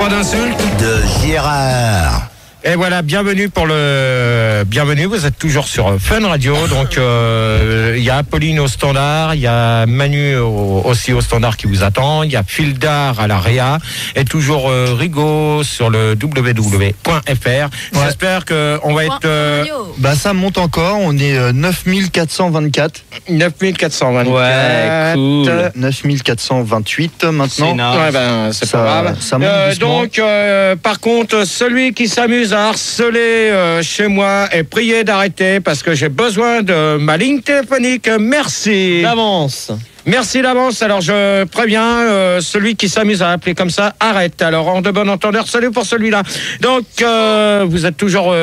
Pas d'insultes de Gérard. Et voilà, bienvenue pour le bienvenue. Vous êtes toujours sur Fun Radio, donc euh, il y a Apolline au standard, il y a Manu au- aussi au standard qui vous attend, il y a Fildar à la Réa et toujours euh, Rigaud sur le www.fr. J'espère que on va être euh, Bah ça monte encore, on est euh, 9424, 9424. Ouais, cool. 9428 maintenant. Ouais, ben, c'est Ça- pas grave. ça monte Euh, doucement. donc, euh, par contre, celui qui s'amuse à harceler euh, chez moi est prié d'arrêter parce que j'ai besoin de ma ligne téléphonique. Merci. D'avance. Merci d'avance. Alors, je préviens euh, celui qui s'amuse à appeler comme ça, arrête. Alors, en de bon entendeur, salut pour celui-là. Donc, euh, vous êtes toujours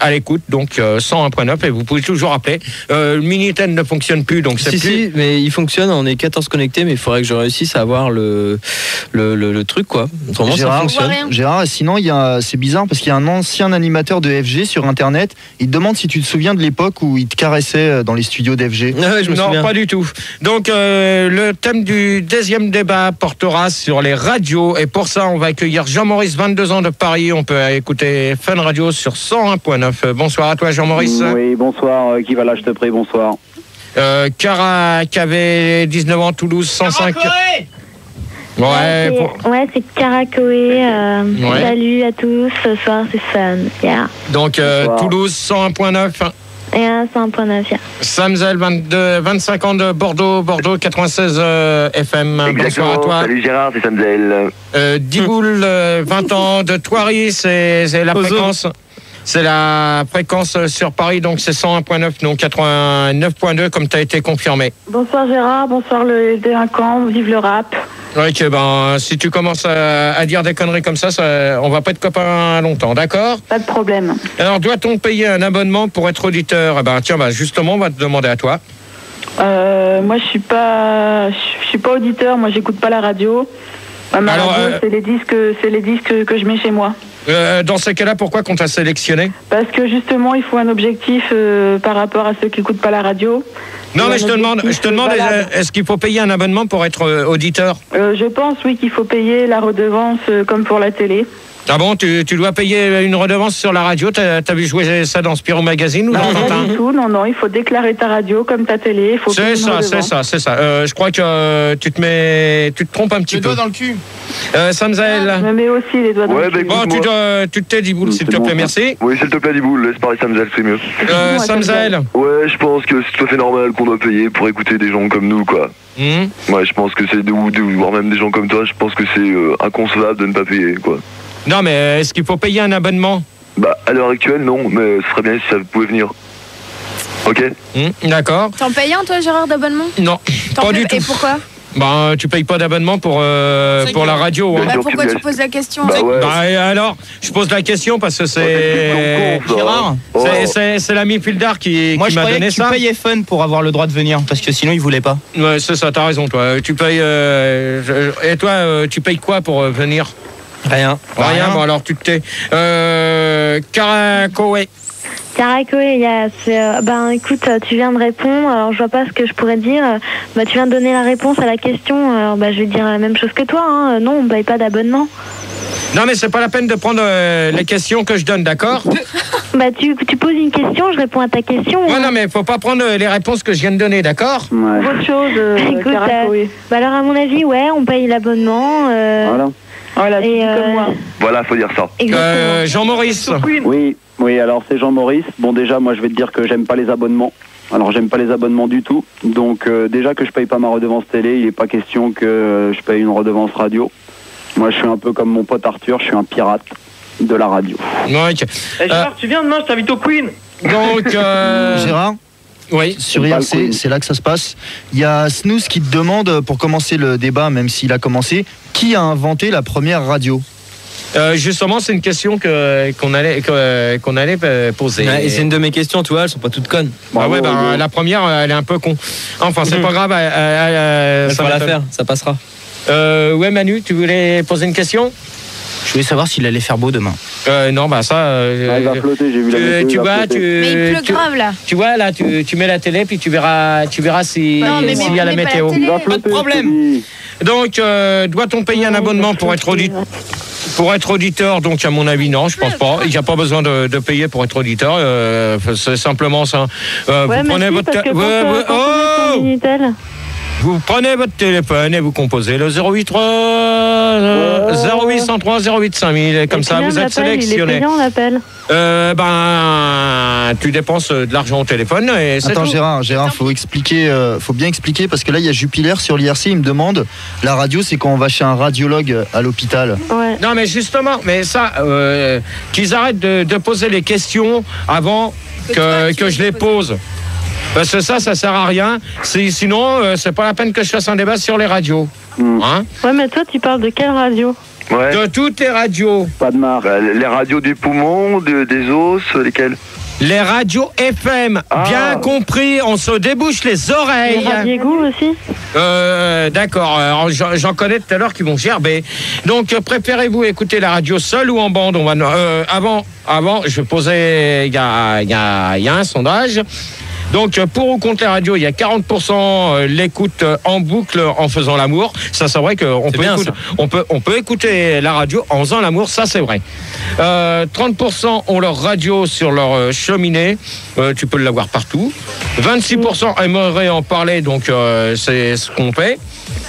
à l'écoute, donc euh, 101.9 et vous pouvez toujours appeler. Euh, le Minitel ne fonctionne plus, donc c'est Si, plus. si, mais il fonctionne, on est 14 connectés, mais il faudrait que je réussisse à avoir le, le, le, le truc, quoi. Autrement, ça Gérard, fonctionne. Gérard, sinon il y a, c'est bizarre parce qu'il y a un ancien animateur de FG sur internet. Il te demande si tu te souviens de l'époque où il te caressait euh, dans les studios d'FG. Ah ouais, je me non, souviens. pas du tout. Donc, euh, le thème du deuxième débat portera sur les radios. Et pour ça, on va accueillir Jean-Maurice, 22 ans de Paris. On peut écouter Fun Radio sur 101.9. Bonsoir à toi, Jean-Maurice. Oui, bonsoir. euh, qui va là, je te prie, bonsoir. Euh, Cara, qui avait 19 ans, Toulouse, 105. Ouais, Ouais, pour- c'est- Caracoé. euh, Ouais. Salut à tous. Ce soir, c'est fun. Yeah. donc euh. Toulouse, 101.9. Et un 100.9. Yeah. Samzel, 22, 25 ans de Bordeaux, Bordeaux, 96 euh, FM. Bonsoir à toi. Salut Gérard, c'est Samzel. Euh, Diboul, euh, 20 ans de Thoiry, c'est c'est la Ozo. fréquence. C'est la fréquence sur Paris, donc c'est 101.9, non 89.2, comme tu as été confirmé. Bonsoir Gérard, bonsoir le délinquant, vive le rap. Ok, ben, si tu commences à, à dire des conneries comme ça, ça, on va pas être copains longtemps, d'accord? Pas de problème. Alors, doit-on payer un abonnement pour être auditeur? Eh ben, tiens, bah, justement, on va te demander à toi. Euh, moi je suis pas, je suis pas auditeur, moi j'écoute pas la radio. Ma Alors, radio, euh, c'est les disques, c'est les disques que je mets chez moi. Euh, dans ces cas-là, pourquoi qu'on t'a sélectionné Parce que justement, il faut un objectif euh, par rapport à ceux qui écoutent pas la radio. Non, mais je te demande, je te demande est-ce qu'il faut payer un abonnement pour être euh, auditeur? Euh, je pense oui qu'il faut payer la redevance comme pour la télé. Ah bon, tu, tu dois payer une redevance sur la radio T'as as vu jouer ça dans Spirou Magazine ou dans Non, Tintin pas du tout, non, non, il faut déclarer ta radio comme ta télé. Il faut payer C'est ça, c'est ça, c'est ça. Euh, je crois que euh, tu te mets, tu te trompes un petit peu. dans le cul. Euh, Samzel. Je me mets aussi les doigts dans Ouais, le bah, cul. Bon, tu dois, tu te tais, Diboul, s'il C'est te bon, plaît, ça. merci. Oui, s'il te plaît, Diboul, laisse parler Samzel, c'est mieux. Euh, Samzel. Ouais, je pense que c'est tout à fait normal qu'on doit payer pour écouter des gens comme nous, quoi. Hmm. Ouais, je pense que c'est, de- ou, de- voire même des gens comme toi, je pense que c'est euh, inconcevable de ne pas payer, quoi. Non, mais est-ce qu'il faut payer un abonnement Bah, à l'heure actuelle, non, mais ce serait bien si ça pouvait venir. Ok Hmm, D'accord. T'en payes un, toi, Gérard, d'abonnement Non, T'en pas payes- du tout. Et pourquoi Bah, tu payes pas d'abonnement pour, euh, pour la radio. hein. Bah, sûr, Pourquoi tu tu me poses la question Bah ouais. Bah, et alors, je pose la question parce que c'est. Gérard, Oh. C'est- C'est c'est l'ami Fildar qui, Moi qui je m'a croyais donné que tu ça. payais Fun pour avoir le droit de venir parce que sinon il voulait pas. Ouais, c'est ça, t'as raison, toi. Tu payes. euh, je- et toi, euh, tu payes quoi pour euh, venir? Rien. Rien, bon alors tu te tais. Euh, a, c'est, euh, ben écoute, tu viens de répondre. Alors je vois pas ce que je pourrais dire. Bah, tu viens de donner la réponse à la question. Alors bah, je vais dire la même chose que toi. Hein. Euh, Non, on paye pas d'abonnement. Non, mais c'est pas la peine de prendre euh, les questions que je donne, d'accord? Bah tu, tu poses une question, je réponds à ta question. Ouais, hein. non, mais faut pas prendre euh, les réponses que je viens de donner, d'accord? Ouais. Autre chose, euh, Écoute. Bah alors à mon avis, ouais, on paye l'abonnement. euh, Voilà. Voilà, et, euh, comme moi. Voilà, faut dire ça. Euh, Jean-Maurice. Oui, oui, alors c'est Jean-Maurice. Bon, déjà, moi, je vais te dire que j'aime pas les abonnements. Alors, j'aime pas les abonnements du tout. Donc, euh, déjà que je paye pas ma redevance télé, il n'est pas question que euh, je paye une redevance radio. Moi, je suis un peu comme mon pote Arthur, je suis un pirate de la radio. Ouais, ok. Gérard, tu viens demain, je t'invite au Queen. Donc, euh, Gérard, oui. sur IRC, c'est là que ça se passe. Il y a Snooze qui te demande, euh, pour commencer le débat, même s'il a commencé, qui a inventé la première radio? Euh, justement, c'est une question que qu'on allait que- qu'on allait euh, poser. Ouais, et c'est une de mes questions, tu vois, elles sont pas toutes connes. Ah ouais, bah, Hugo. la première, elle est un peu con. Enfin, c'est Mhm. pas grave. Ça va la faire, ça passera. Euh, ouais, Manu, tu voulais poser une question? Je voulais savoir s'il allait faire beau demain. Euh, non, bah ça. euh, Ah, il va flotter, j'ai vu la tu, météo, tu vois, tu, Mais il pleut tu- grave là. tu vois là, tu, tu mets la télé puis tu verras, tu verras si Non, mais s'il mais y a la mets pas la météo. télé. Il va Pas de flotter, problème. Donc, euh, doit-on payer un abonnement pour être auditeur pour être auditeur, donc à mon avis non, je pense pas. Il n'y a pas besoin de, de payer pour être auditeur. euh, c'est simplement ça. Euh, Ouais, vous prenez si, votre parce que quand, ouais, euh, quand oh vous prenez votre téléphone et vous composez le 083 euh, 0803 08 5000 et comme et ça vous êtes l'appel, Il est sélectionné. payant l'appel. Euh, ben tu dépenses de l'argent au téléphone et c'est Attends tout. Gérard, Gérard, faut expliquer, euh, faut bien expliquer parce que là il y a Jupiler sur l'IRC, il me demande la radio, c'est quand on va chez un radiologue à l'hôpital. Ouais. Non mais justement, mais ça, euh, qu'ils arrêtent de, de poser les questions avant Que que, je les pose. Parce que ça, ça sert à rien. Sinon, euh, c'est pas la peine que je fasse un débat sur les radios. Hmm. Hein Ouais, mais toi, tu parles de quelle radio Ouais. de toutes les radios. Pas de marque. Bah, les radios des poumons, de- des os, lesquelles Les radios FM, Ah. bien compris, on se débouche les Les oreilles. Radiégou aussi Euh, D'accord, j'en j'en connais tout à l'heure qui vont gerber. Donc, euh, préférez-vous écouter la radio seule ou en bande? On va, euh, avant, avant, je posais, il y a, il y a- il y a un sondage. Donc, euh, pour ou contre la radio, il y a 40% euh, l'écoute euh, en boucle en faisant l'amour. Ça, c'est vrai qu'on peut, écouter- on peut, on peut écouter la radio en faisant l'amour, ça, c'est vrai. Euh, 30% ont leur radio sur leur cheminée. Euh, tu peux l'avoir partout. 26% aimeraient en parler, donc euh, c'est ce qu'on fait.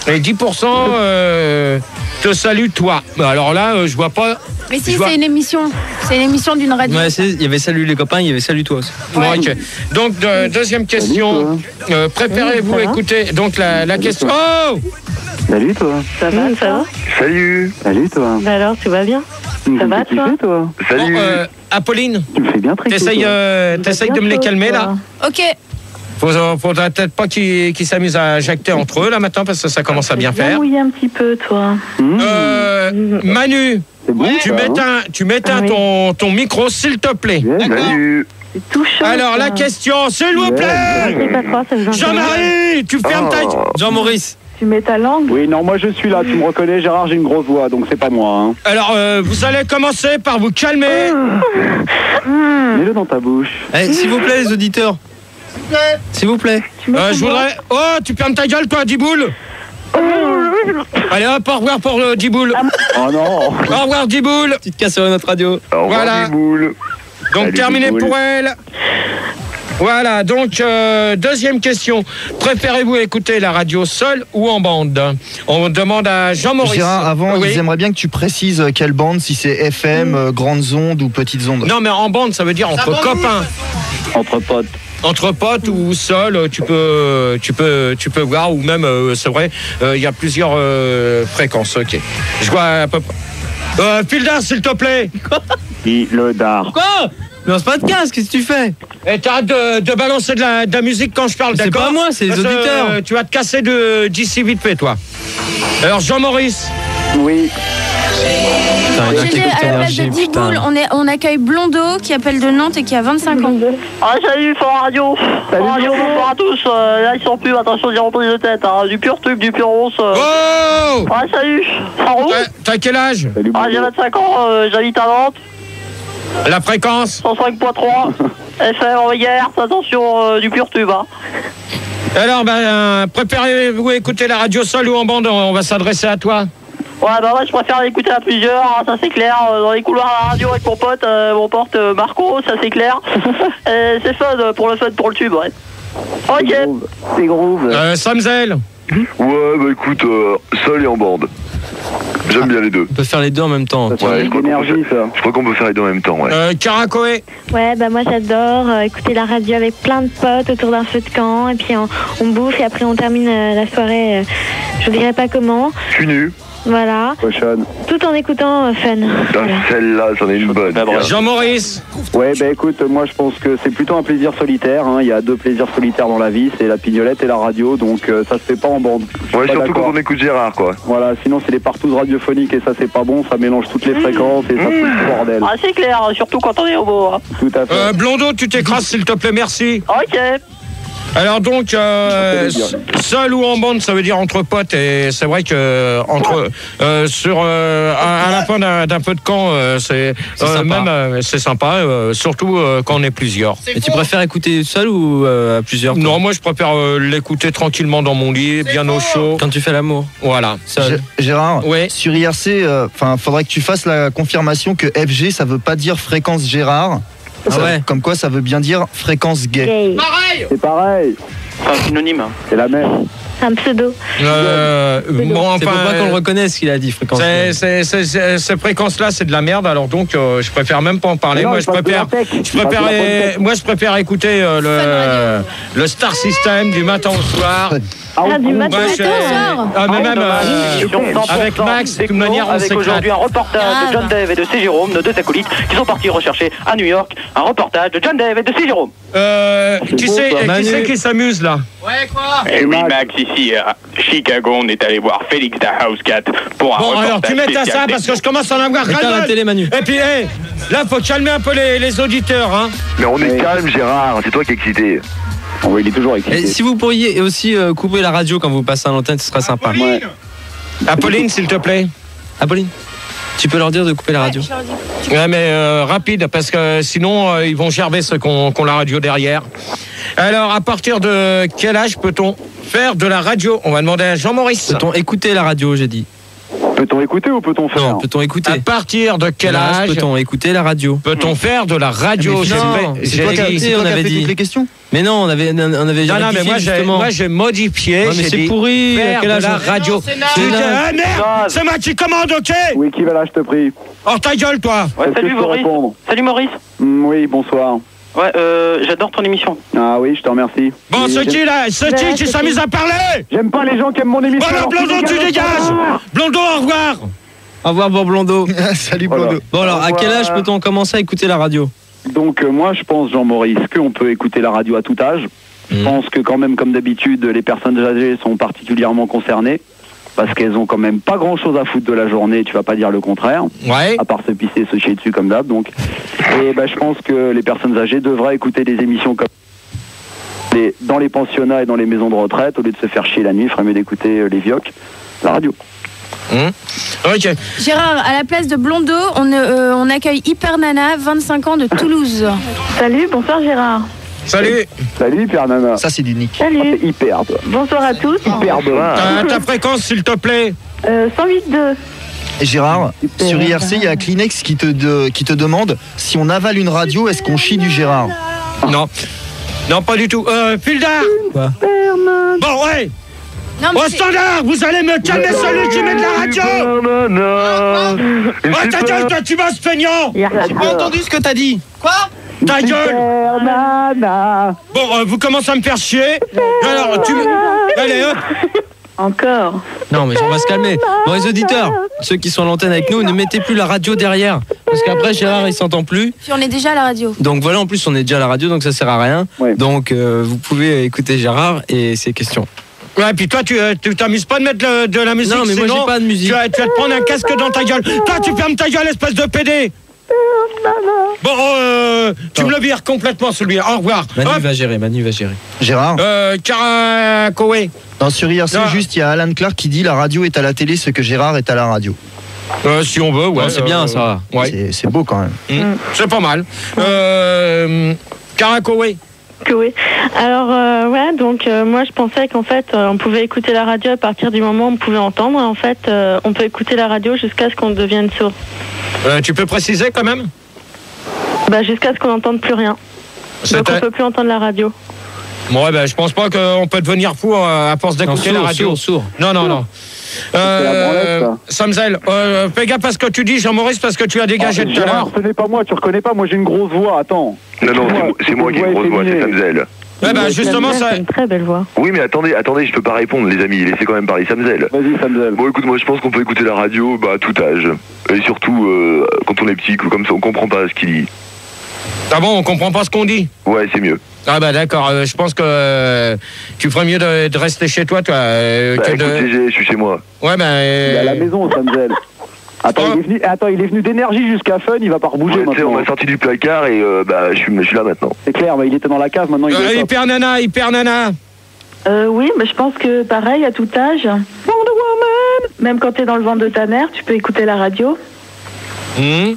Et 10% euh, te salue toi. Alors là, je vois pas. Mais si, c'est une émission. C'est une émission d'une radio. Ouais, il y avait salut les copains, il y avait salut toi aussi. Donc de- deuxième question. Euh, Oui, va. écouter donc la, la question. Oh Salut toi. Ça va, ça va Salut Salut toi. Bah alors, tu vas bien me Ça va, toi toi Salut Bon, euh, Apolline, Tu me fais bien très t'essayes euh, t'essayes de me les calmer là. Ok. Faut, faudrait peut-être pas qu'ils s'amusent à jacter entre eux là maintenant parce que ça commence à bien faire. mouillé un petit peu, toi. Euh, Manu, bon, tu ça, hein m'éteins, tu m'éteins Ah oui. ton, ton micro s'il te plaît. Tout chaud. Alors la question, s'il vous plaît. Jean-Marie, tu fermes ta. Oh. Jean-Maurice. Tu mets ta langue Oui, non, moi je suis là, tu me reconnais, Gérard, j'ai une grosse voix, donc c'est pas moi. Hein. Alors euh, vous allez commencer par vous calmer. Mets-le dans ta bouche. Eh, S'il vous plaît, les auditeurs. S'il vous plaît. Euh, je voudrais. Oh, tu fermes ta gueule, toi, Diboule Allez hop, au revoir pour le Diboule. Oh non Au revoir, Diboule. Petite casse sur notre radio. Au revoir, Voilà. Donc Salut, terminé pour elle. Voilà, donc euh, deuxième question. Préférez-vous écouter la radio seule ou en bande? On demande à Jean-Maurice. Gérard, avant, Oui. ils aimeraient bien que tu précises quelle bande, si c'est FM, euh, grandes ondes ou petites ondes. Non, mais en bande, ça veut dire entre copains. Entre potes. Entre potes ou seul, euh, tu peux, tu peux, tu peux voir, ou même, euh, c'est vrai, euh, il y a plusieurs euh, fréquences. Ok. Je vois à peu près. Euh, Fildar, s'il te plaît. Le dard. Quoi Lance pas de casque, qu'est-ce que tu fais? Et t'arrêtes de, de balancer de la, de la musique quand je parle, C'est d'accord? pas moi, c'est les auditeurs. euh, tu vas te casser de- d'ici vite fait, toi. Alors, Jean-Maurice. Oui. À la place de on, est, on accueille Blondeau qui appelle de Nantes et qui a 25 ans. Ah salut Fort Radio Radio bonsoir à tous Euh, Là ils sont plus, attention j'ai repris de tête hein. Du pur tube, du pur ronce euh. Oh Ah salut T'as- T'as quel âge Salut, Ah j'ai Bobo. 25 ans, euh, j'habite à Nantes La fréquence 105.3 FM en hier, attention euh, du pur tube hein. Alors, ben, euh, préférez-vous écouter la radio seule ou en bande On va s'adresser à toi. Ouais bah ouais je préfère l'écouter à plusieurs, hein, ça c'est clair Euh, Dans les couloirs à la radio avec mon pote, euh, mon pote euh, Marco, ça c'est clair C'est fun pour le fun, pour le tube ouais Ok. C'est groove. Euh, Samzel Ouais, bah écoute, euh, seul et en bande. J'aime bien les deux. On peut faire les deux en même temps. Ça fait Ouais, je une crois qu'on énergie, peut ça. Je crois qu'on peut faire les deux en même temps, ouais. euh, Caracoé Ouais, bah moi j'adore euh, écouter la radio avec plein de potes autour d'un feu de camp et puis on, on bouffe et après on termine euh, la soirée, euh, je dirais pas comment. Cul nu. Voilà, tout en écoutant euh, fun. Voilà. Celle-là, c'en est une bonne. tiens. Jean-Maurice Ouais, bah écoute, moi je pense que c'est plutôt un plaisir solitaire. hein. Il y a deux plaisirs solitaires dans la vie, c'est la pignolette et la radio, donc euh, ça se fait pas en bande. Je suis Ouais, pas surtout quand on écoute Gérard, quoi. Voilà, sinon c'est les partout radiophoniques et ça c'est pas bon, ça mélange toutes les fréquences et ça fout le bordel. Ah c'est clair, surtout quand on est au beau hein. Tout à fait. euh, Blondeau, tu t'écrases, s'il te plaît, merci. Ok Alors donc, euh, seul ou en bande, ça veut dire entre potes. Et c'est vrai que entre euh, sur euh, à, à la fin d'un peu de camp, euh, c'est euh, même euh, c'est sympa, euh, surtout euh, quand on est plusieurs. Et tu préfères écouter seul ou euh, à plusieurs Non, moi je préfère euh, l'écouter tranquillement dans mon lit, bien au chaud. Quand tu fais l'amour Voilà. Seul. Gérard, Ouais. sur IRC, euh, enfin, faudrait que tu fasses la confirmation que FG, ça veut pas dire fréquence Gérard. Ah ouais. Comme quoi, ça veut bien dire fréquence gay. Gay. C'est pareil. C'est un synonyme. C'est la même. C'est un pseudo. Euh, bon, C'est pour enfin, pas qu'on le reconnaisse qu'il a dit fréquence. c'est- c'est- c'est- c'est- ces fréquences-là, c'est de la merde. Alors donc, euh, je préfère même pas en parler. Non, moi, je préfère, tech. je moi, je préfère écouter euh, le, le Star System du matin au soir. Ah, du matin au je- soir. ah, mais même Dommage. euh, 100% avec Max, de toute manière, on avec aujourd'hui un reportage de John Dave et de C. Jérôme, nos deux acolytes, qui sont partis rechercher à New York un reportage de John Dave et de C. Jérôme. Euh, qui c'est qui, Manu. c'est qui s'amuse là Eh oui, Max, ici à Chicago, on est allé voir Félix da House Cat pour un Bon, alors tu mets ta spécial ça parce que je commence à en avoir Éteins la télé, Manu. Et puis, hé, là, faut calmer un peu les, les auditeurs, hein. Mais on est Ouais. calme, Gérard, c'est toi qui es excité. Oh, il est toujours Et excité. si vous pourriez aussi euh, couper la radio quand vous passez à l'antenne, ce serait sympa. Ouais. Apolline, s'il te plaît. Apolline, tu peux leur dire de couper la radio. Ouais, mais euh, rapide, parce que sinon, euh, ils vont gerber ceux qui ont qui ont la radio derrière. Alors, à partir de quel âge peut-on faire de la radio On va demander à Jean-Maurice. Peut-on écouter la radio, j'ai dit Peut-on écouter ou peut-on faire Non, peut-on écouter À partir de quel âge peut-on écouter la radio peut-on faire de la radio Mais J'ai c'est- on avait dit. les questions Mais non, on avait, on avait Non, non, mais moi moi j'ai modifié. Mais c'est pourri, quel âge la radio. C'est. Ah merde, c'est moi qui commande, ok Oui, qui va là, je te prie Oh ta gueule, toi salut Maurice. Salut Maurice. Mm, Oui, bonsoir. Ouais, euh, j'adore ton émission. Ah oui, je te remercie. Bon, j'aime- qui là C'est qui qui s'amuse à parler J'aime pas les gens qui aiment mon émission. Voilà, alors Blondeau, tu dégages Blondeau, au revoir Au revoir, bon Blondo. Salut Voilà. Blondo. Bon, alors, à quel âge peut-on commencer à écouter la radio Donc euh, moi, je pense, Jean-Maurice, qu'on peut écouter la radio à tout âge. Je Mhm. pense que quand même, comme d'habitude, les personnes âgées sont particulièrement concernées. Parce qu'elles ont quand même pas grand chose à foutre de la journée, tu vas pas dire le contraire, Ouais. à part se pisser, se chier dessus comme d'hab. Donc, et ben, je pense que les personnes âgées devraient écouter des émissions comme les- dans les pensionnats et dans les maisons de retraite, au lieu de se faire chier la nuit, il ferait mieux d'écouter euh, les vioques, la radio. Hum. Ok. Gérard, à la place de Blondo, on, euh, on accueille Hyper Nana, 25 ans de Toulouse. Salut, bonsoir Gérard. Salut Salut Pierre Nana. Ça, c'est du nick. Ah, Salut. hyper, toi. Bonsoir à tous. Hyper ta, ta fréquence, s'il te plaît Euh, 108.2. Et Gérard, Super. sur IRC, il y a Kleenex qui te, de- qui te demande si on avale une radio, est-ce qu'on chie du Gérard? Non. Non, pas du tout. Euh, Fildar Quoi Bon, ouais Non, mais Au standard, vous allez me calmer celui qui met de la radio Ouais, ta gueule, toi, tu vas se feignant J'ai pas entendu ce que t'as dit. Ta gueule Bon, euh, vous commencez à me faire chier. Alors, tu... Allez, hop Encore. Non, mais on va se calmer. Bon, les auditeurs, ceux qui sont à l'antenne avec nous, ne mettez plus la radio derrière. Parce qu'après, Gérard, il s'entend plus. Puis on est déjà à la radio. Donc voilà, en plus, on est déjà à la radio, donc ça sert à rien. Ouais. Donc euh, vous pouvez écouter Gérard et ses questions. Ouais, puis toi, tu euh, tu t'amuses pas de mettre le- de la musique Non, mais moi, j'ai pas de musique. Tu vas, tu vas te prendre un casque dans ta gueule. Toi, tu fermes ta gueule, espèce de PD Bon, euh, tu me le vires complètement, celui Au revoir. Manu Hop, va gérer, Manu va gérer. Gérard euh. Non, sur IRC, Non. juste, il y a Alan Clark qui dit la radio est à la télé ce que Gérard est à la radio. Euh, si on veut, ouais. Ouais, c'est bien, ça. Ouais, C'est- C'est beau quand même. Mm. c'est pas mal. Euh, Karakoé. Que oui. Alors, euh, ouais, donc euh, moi je pensais qu'en fait euh, on pouvait écouter la radio à partir du moment où on pouvait entendre. En fait, euh, on peut écouter la radio jusqu'à ce qu'on devienne sourd. Euh, tu peux préciser quand même? Bah, jusqu'à ce qu'on n'entende plus rien. Donc on peut plus entendre la radio. Bon, ouais, ben, je pense pas qu'on peut devenir fou à force d'écouter la radio. sourd, sourd. Non, non, non. Euh, branlette, Samzel, euh, fais gaffe à ce que tu dis, Jean-Maurice, parce que tu as dégagé tout à l'heure. Ce n'est pas moi, tu reconnais pas, moi j'ai une grosse voix, attends. Non, non, c'est moi- c'est moi qui ai une grosse voix, c'est. Samzel. Ouais, bah, justement, ça. une très belle voix. Oui, mais attendez, attendez, je peux pas répondre, les amis. Laissez quand même parler Samzel. Vas-y, Samzel. Bon, écoute, moi, je pense qu'on peut écouter la radio bah, à tout âge. Et surtout, euh, quand on est petit, comme ça, on comprend pas ce qu'il dit. Ah bon, on comprend pas ce qu'on dit? Ouais, c'est mieux. Ah bah d'accord, euh, je pense que euh, tu ferais mieux de, de rester chez toi, toi. euh, Bah, que écoute, de... GG, je suis chez moi. Ouais, bah... Il est à la maison, Samzel. Attends, il est venu, attends, il est venu d'énergie jusqu'à Fun, il va pas rebouger Ouais, sais, on maintenant. m'a sorti du placard et euh, bah, je suis, je suis là maintenant. C'est clair, mais il était dans la cave, maintenant il Euh, est top. hyper nana, hyper nana. Euh, oui, mais je pense que pareil, à tout âge. Wonder Woman Même quand t'es dans le ventre de ta mère, tu peux écouter la radio. Hmm.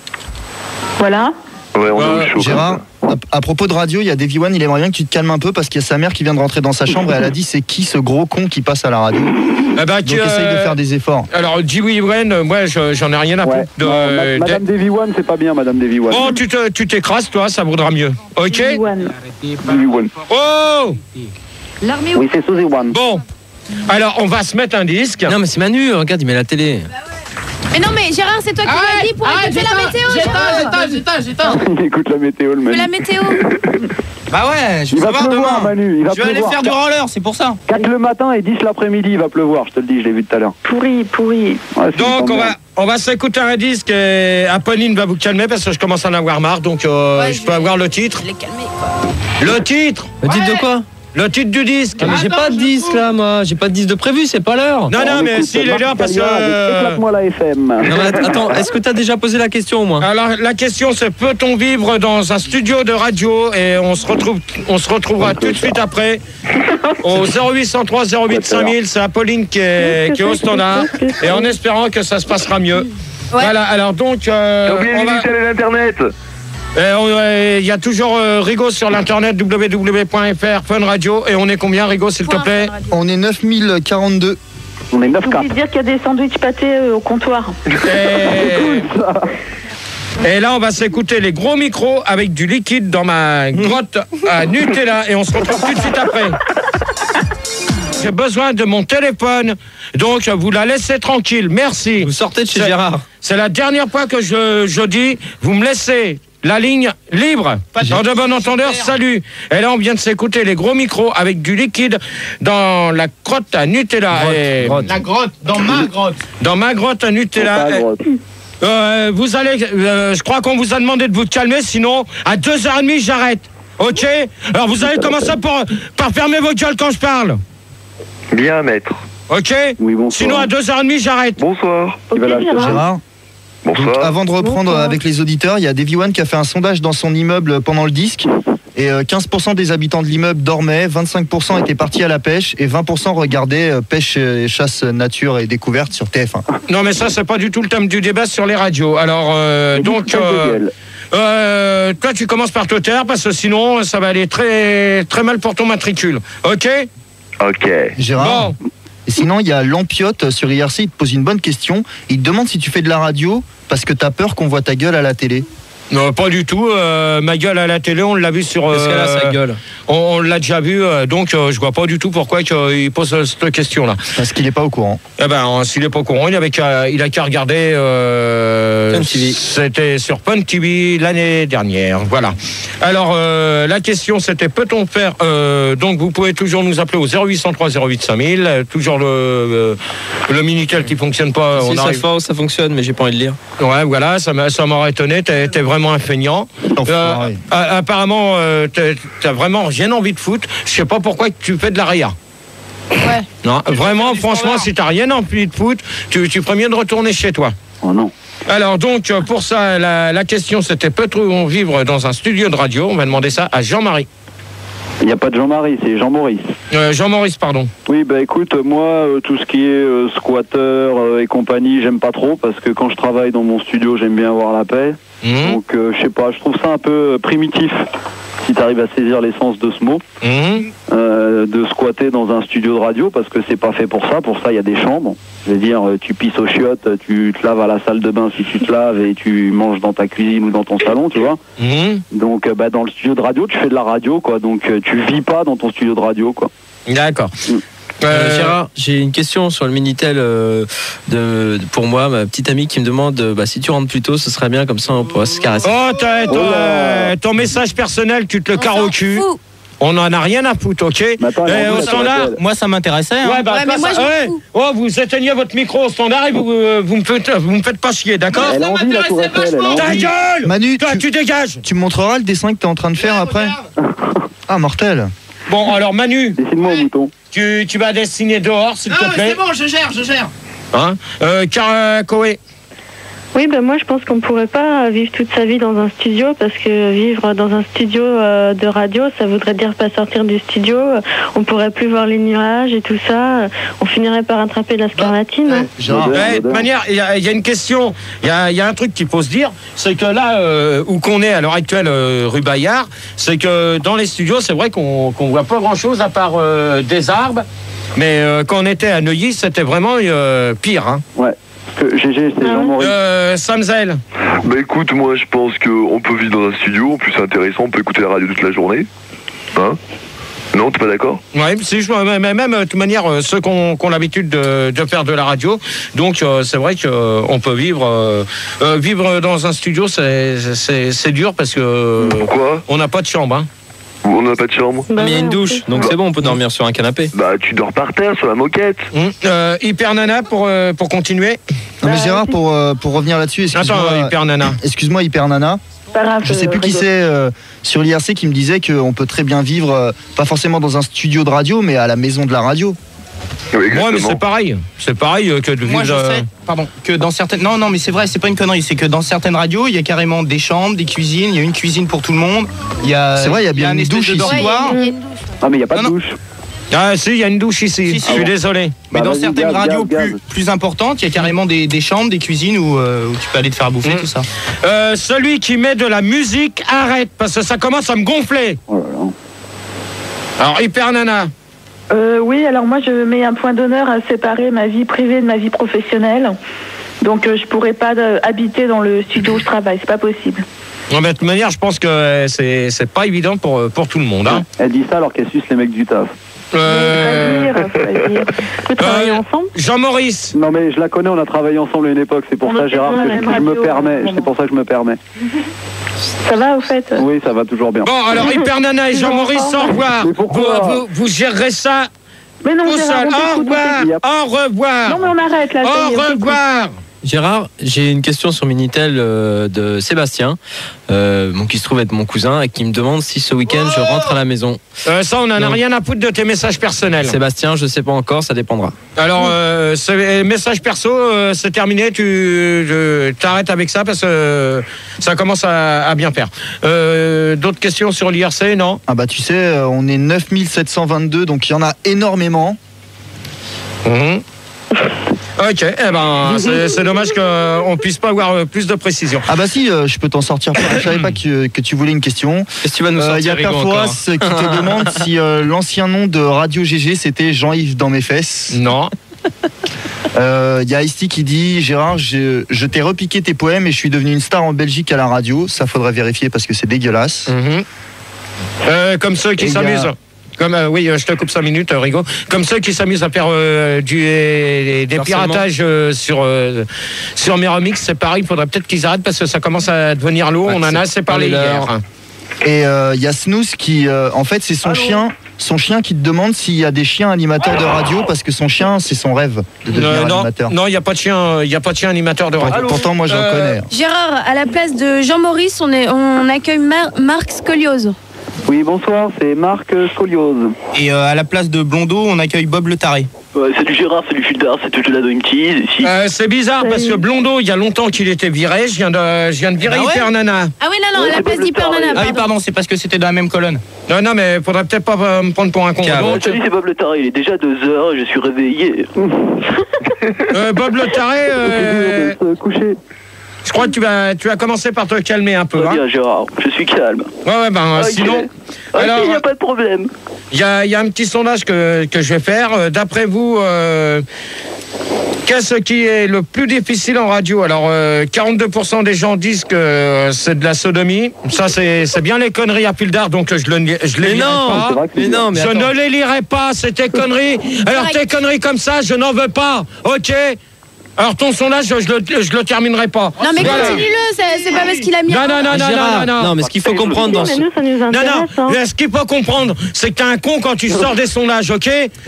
Voilà. Ouais, on est au chaud. Gérard, à, à propos de radio, il y a Davy One, il aimerait bien que tu te calmes un peu parce qu'il y a sa mère qui vient de rentrer dans sa chambre et elle a dit c'est qui ce gros con qui passe à la radio Eh ben, Donc essaye de euh, faire des efforts. Alors, Dewey Wren, euh, moi, je- j'en ai rien à Ouais. foutre de. Non, de- Madame Davy One, c'est pas bien, Madame Davy One. Bon, tu te- tu t'écrases, toi, ça vaudra mieux. Ok One. Davy One. Oh L'armée Oui, c'est Suzy One. Bon. Alors, on va se mettre un disque. Non, mais c'est Manu, regarde, il met la télé. Mais non, mais Gérard, c'est toi qui m'as dit pour écouter la météo, Gérard. j'éteins, j'éteins. Il écoute la météo, le mec. la météo. Bah ouais, je Il vais va savoir pleuvoir, demain. Manu, il va Je vais aller faire du roller, c'est pour ça. 4 le matin et 10 l'après-midi, il va pleuvoir, je te le dis, je l'ai vu tout à l'heure. Pourri, pourri. Ouais, Donc, on va, on va s'écouter un disque et Apolline va vous calmer parce que je commence à en avoir marre. Donc, euh, Ouais, je je peux vais- avoir le titre. Je l'ai calmé, quoi. Le titre Le titre de quoi Le titre du disque Ah, mais j'ai Attends, pas de disque là, moi. J'ai pas de disque de prévu, c'est pas l'heure. Non, non, On mais est là Marc parce que. Éclate-moi la FM. Non, mais att- attends, est-ce que t'as déjà posé la question au moins Alors la question c'est peut-on vivre dans un studio de radio et on se retrouve on se retrouvera tout de suite après au 0803 08 5000 c'est Apolline qui est, qui est au standard et en espérant que ça se passera mieux. Voilà alors donc euh, T'as oublié on va- l'internet il y a toujours euh, Rigo sur l'internet www.fr Fun Radio et on est combien Rigo s'il te plaît. On est 9042. On est 9 J'oublie de dire qu'il y a des sandwichs pâtés euh, au comptoir. et... et là on va s'écouter les gros micros avec du liquide dans ma grotte à Nutella et on se retrouve tout de suite après. J'ai besoin de mon téléphone, donc vous la laissez tranquille. Merci. Vous sortez de chez Gérard. C'est la dernière fois que je, je dis, vous me laissez la ligne libre. Dans de bon entendeur, salut. Et là, on vient de s'écouter les gros micros avec du liquide dans la grotte à Nutella. Et- La grotte, dans ma grotte. Dans ma grotte à Nutella. Grotte. euh, vous allez, euh, je crois qu'on vous a demandé de vous calmer, sinon à 2h30 j'arrête. Ok? Alors vous allez commencer par, par fermer vos gueules quand je parle. Bien, maître. Ok? Oui, bonsoir. Sinon à 2h30 j'arrête. Bonsoir. Il va Ok, l'acheter. Gérard. Donc, Bonsoir. avant de reprendre Bonsoir. avec les auditeurs, il y a Davy One qui a fait un sondage dans son immeuble pendant le disque. Et euh, 15% des habitants de l'immeuble dormaient, 25% étaient partis à la pêche et 20% regardaient euh, pêche, et chasse, nature et découverte sur TF1. Non mais ça c'est pas du tout le thème du débat sur les radios. Alors euh, donc euh, euh, toi tu commences par te taire parce que sinon ça va aller très très mal pour ton matricule. Ok? Ok. Gérard? Bon. Sinon, il y a Lampiote sur IRC, il te pose une bonne question. Il te demande si tu fais de la radio parce que t'as peur qu'on voit ta gueule à la télé. Non, pas du tout. euh, ma gueule à la télé, on l'a vu sur. Qu'est-ce qu'elle a euh, sa gueule On, on l'a déjà vu, euh, donc euh, je vois pas du tout pourquoi il pose euh, cette question-là. Parce qu'il n'est pas au courant. Eh ben, euh, s'il est pas au courant, il avait qu'à, il a qu'à regarder. Euh, TV. C'était sur Fun TV l'année dernière. Voilà. Alors euh, la question, c'était peut-on faire euh, Donc vous pouvez toujours nous appeler au 0803 08 5000. euh, Toujours le euh, le minitel qui fonctionne pas. Si on ça, arrive- ça fonctionne, mais j'ai pas envie de lire. Ouais, voilà, ça m'a- ça m'aurait étonné. T'es t'es vraiment un feignant. A- apparemment, euh, t'as vraiment rien envie de foot. Je sais pas pourquoi tu fais de la. Ouais. Non, vraiment, franchement, si t'as rien envie de foot, tu, tu ferais mieux de retourner chez toi. Oh non. Alors donc, euh, pour ça, la, la question c'était peut-on vivre dans un studio de radio? On va demander ça à Jean-Marie. Il n'y a pas de Jean-Marie, c'est Jean-Maurice. Euh, Jean-Maurice, pardon. Oui, bah écoute, moi, euh, tout ce qui est euh, squatter euh, et compagnie, j'aime pas trop parce que quand je travaille dans mon studio, j'aime bien avoir la paix. Mhm. Donc, euh, je sais pas, je trouve ça un peu primitif, si tu arrives à saisir l'essence de ce mot, Mhm. euh, de squatter dans un studio de radio parce que c'est pas fait pour ça. Pour ça, il y a des chambres. Je veux dire, euh, tu pisses aux chiottes, tu te laves à la salle de bain si tu te laves et tu manges dans ta cuisine ou dans ton salon, tu vois. Mhm. Donc, euh, bah, dans le studio de radio, tu fais de la radio, quoi. Donc, euh, tu vis pas dans ton studio de radio, quoi. D'accord. Euh, Euh, Gérard, j'ai une question sur le Minitel euh, de, de- pour moi, ma petite amie qui me demande bah, si tu rentres plus tôt, ce serait bien, comme ça on pourra se caresser. Oh, ton, Oh euh, ton message personnel, tu te le carres au cul. On en a rien à foutre, ok attends, Au standard. Moi, ça m'intéressait. hein. Ouais, bah, Ouais, mais moi, ça- ouais. Oh, vous éteignez votre micro au standard et vous, euh, vous, me, faites, vous me faites pas chier, d'accord Elle a envie, la tour Eiffel, elle a Ta gueule Manu, Toi, tu- tu dégages Tu me montreras le dessin que t'es en train de faire après Ah, mortel. Bon, alors Manu, Dessine-moi un mouton. Tu, tu vas dessiner dehors, s'il Ah, te ouais, plaît. c'est bon, je gère, je gère. Hein euh, Car- euh, Koé, Oui, ben moi je pense qu'on pourrait pas vivre toute sa vie dans un studio parce que vivre dans un studio euh, de radio, ça voudrait dire pas sortir du studio. euh, On pourrait plus voir les nuages et tout ça. euh, On finirait par attraper la scarlatine. hein. Ouais, de toute manière, il y, a- il y a une question, il y a, il y a un truc qu'il faut se dire, c'est que là euh, où qu'on est à l'heure actuelle, euh, rue Bayard, c'est que dans les studios, c'est vrai qu'on qu'on voit pas grand-chose à part euh, des arbres, mais euh, quand on était à Neuilly, c'était vraiment euh, pire. Hein. Ouais. GG, c'est Jean-Maurice. Euh, Samzel Bah écoute, moi je pense qu'on peut vivre dans un studio, en plus c'est intéressant, on peut écouter la radio toute la journée. Hein? Non, t'es pas d'accord? Ouais, c'est juste, mais mais même de toute manière, euh, ceux qui ont, l'habitude de, de faire de la radio, donc euh, c'est vrai qu'on peut vivre euh, euh, vivre dans un studio, c'est dur parce que Pourquoi? on n'a pas de chambre. Hein. On n'a pas de chambre Mais il y a une douche, donc c'est bon, on peut dormir sur un canapé. Bah tu dors par terre sur la moquette. Hum, euh, hyper nana pour euh, pour continuer. Non mais Gérard, pour, euh, pour revenir là-dessus, excuse-moi. Attends, Hyper Nana. Excuse-moi, Hyper Nana. Pas grave, Je sais euh, plus qui c'est euh, sur l'IRC qui me disait qu'on peut très bien vivre, euh, pas forcément dans un studio de radio, mais à la maison de la radio. Oui, Moi, mais c'est pareil. C'est pareil euh, que de. Moi, je euh, sais, pardon, que dans certaines. Non, non, mais c'est vrai, c'est pas une connerie. C'est que dans certaines radios, il y a carrément des chambres, des cuisines. Il y a une cuisine pour tout le monde. Il y a. C'est vrai, il y a bien un une douche de ici. dortoir. Ah, mais il n'y a pas de Non, non. douche. Ah, si, il y a une douche ici. Je suis désolé. Mais Bah, dans certaines gaz, radios gaz, plus, gaz. plus importantes, il y a carrément des, des chambres, des cuisines où, euh, où tu peux aller te faire bouffer, Mm. tout ça. Euh, celui qui met de la musique, arrête, parce que ça commence à me gonfler. Oh là là. Alors, Hyper Nana. Euh, oui, alors moi je mets un point d'honneur à séparer ma vie privée de ma vie professionnelle. Donc euh, je pourrais pas euh, habiter dans le studio où je travaille, c'est pas possible. Non, mais de toute manière, je pense que euh, c'est c'est pas évident pour, pour tout le monde. Hein. Elle dit ça alors qu'elle suce les mecs du taf. Euh. Vous travaillez Euh, ensemble Jean-Maurice. Non mais je la connais, on a travaillé ensemble à une époque, c'est pour On ça Gérard que je, je me permets, c'est pour ça que je me permets. Ça va au fait Oui, ça va toujours bien. Bon, alors Hyper Nana et Jean-Maurice, au revoir. Vous, pourquoi vous, vous gérerez ça Mais non, tout seul. Au revoir. Au revoir. Non mais on arrête là. Au revoir. Gérard, j'ai une question sur Minitel euh, de Sébastien, euh, bon, qui se trouve être mon cousin, et qui me demande si ce week-end je rentre à la maison. Euh, ça, on en a rien à foutre de tes messages personnels. Sébastien, je sais pas encore, ça dépendra. Alors, euh, ce message perso, euh, c'est terminé. Tu je- t'arrêtes avec ça parce que euh, ça commence à, à bien faire. Euh, D'autres questions sur l'IRC Non? Ah bah tu sais, euh, on est 9722, donc il y en a énormément. Mhm. Ok, eh ben, c'est dommage qu'on puisse pas avoir euh, plus de précision. Ah bah si, euh, je peux t'en sortir. Je savais pas que, que tu voulais une question. Qu'est-ce que tu vas nous Euh, Il y sortir, a encore qui te demande si euh, l'ancien nom de Radio GG c'était Jean-Yves dans mes fesses. Non. Euh, Il y a Isti qui dit Gérard, je, je t'ai repiqué tes poèmes et je suis devenu une star en Belgique à la radio. Ça faudrait vérifier parce que c'est dégueulasse. Mhm. Euh, comme ceux qui s'amusent. Comme euh, oui, euh, je te coupe 5 minutes, euh, Rigo. Comme ceux qui s'amusent à faire euh, du, des, piratages euh, sur euh, sur mes remix, c'est pareil. Il faudrait peut-être qu'ils arrêtent parce que ça commence à devenir lourd. Ouais, On en a assez parlé les hier. Et euh, il y a Snooze qui, euh, en fait, c'est son chien, son chien qui te demande s'il y a des chiens animateurs de radio parce que son chien, c'est son rêve de devenir Euh, non, animateur. non, il n'y a pas de chien, il y a pas de chien animateur de radio. Pourtant, moi, j'en Euh, connais. Gérard, à la place de Jean-Maurice, on, est- on accueille Mar- Marc Scoliose. Oui, bonsoir, c'est Marc Scoliose. Et euh, à la place de Blondeau, on accueille Bob le Taré. salut Gérard, salut Fulda, c'est tout la Doimti. Euh, c'est bizarre parce que Blondeau, il y a longtemps qu'il était viré. Je viens de, je viens de virer Bah ouais. Hyper Nana. Ah oui, non, non, Ouais, à la c'est place Bob le d'Hyper Taré. Nana. Ah oui, pardon. c'est parce que c'était dans la même colonne. Non, non, mais faudrait peut-être pas euh, me prendre pour un con. Salut, c'est Bob le Taré, il est déjà 2h et je suis réveillé. euh, Bob Le Taré, euh, Se coucher. Je crois que tu vas, tu vas commencer par te calmer un peu. Très Hein. bien Gérard, je suis calme. Ouais, ouais, ben sinon, alors, il n'y a pas de problème. il y a, il y a un petit sondage que, que je vais faire. Euh, D'après vous, euh, qu'est-ce qui est le plus difficile en radio? Alors, euh, 42% des gens disent que euh, c'est de la sodomie. Ça, c'est c'est bien les conneries à pile d'art, donc je, le, je les Mais lirai non, pas. Mais bien. non, mais je attends. ne les lirai pas, c'est tes conneries. Alors tes conneries comme ça, je n'en veux pas, ok Alors ton sondage, je, je le, je le terminerai pas. Non, mais Voilà. continue-le, c'est c'est pas parce qu'il a mis. Non, un- non, non, non, Gérard, non, non, non. mais ce qu'il faut comprendre dans Mais ce... nous, ça nous Non, intéresse. non, hein. mais ce qu'il faut comprendre, c'est que t'es un con quand tu sors des sondages, ok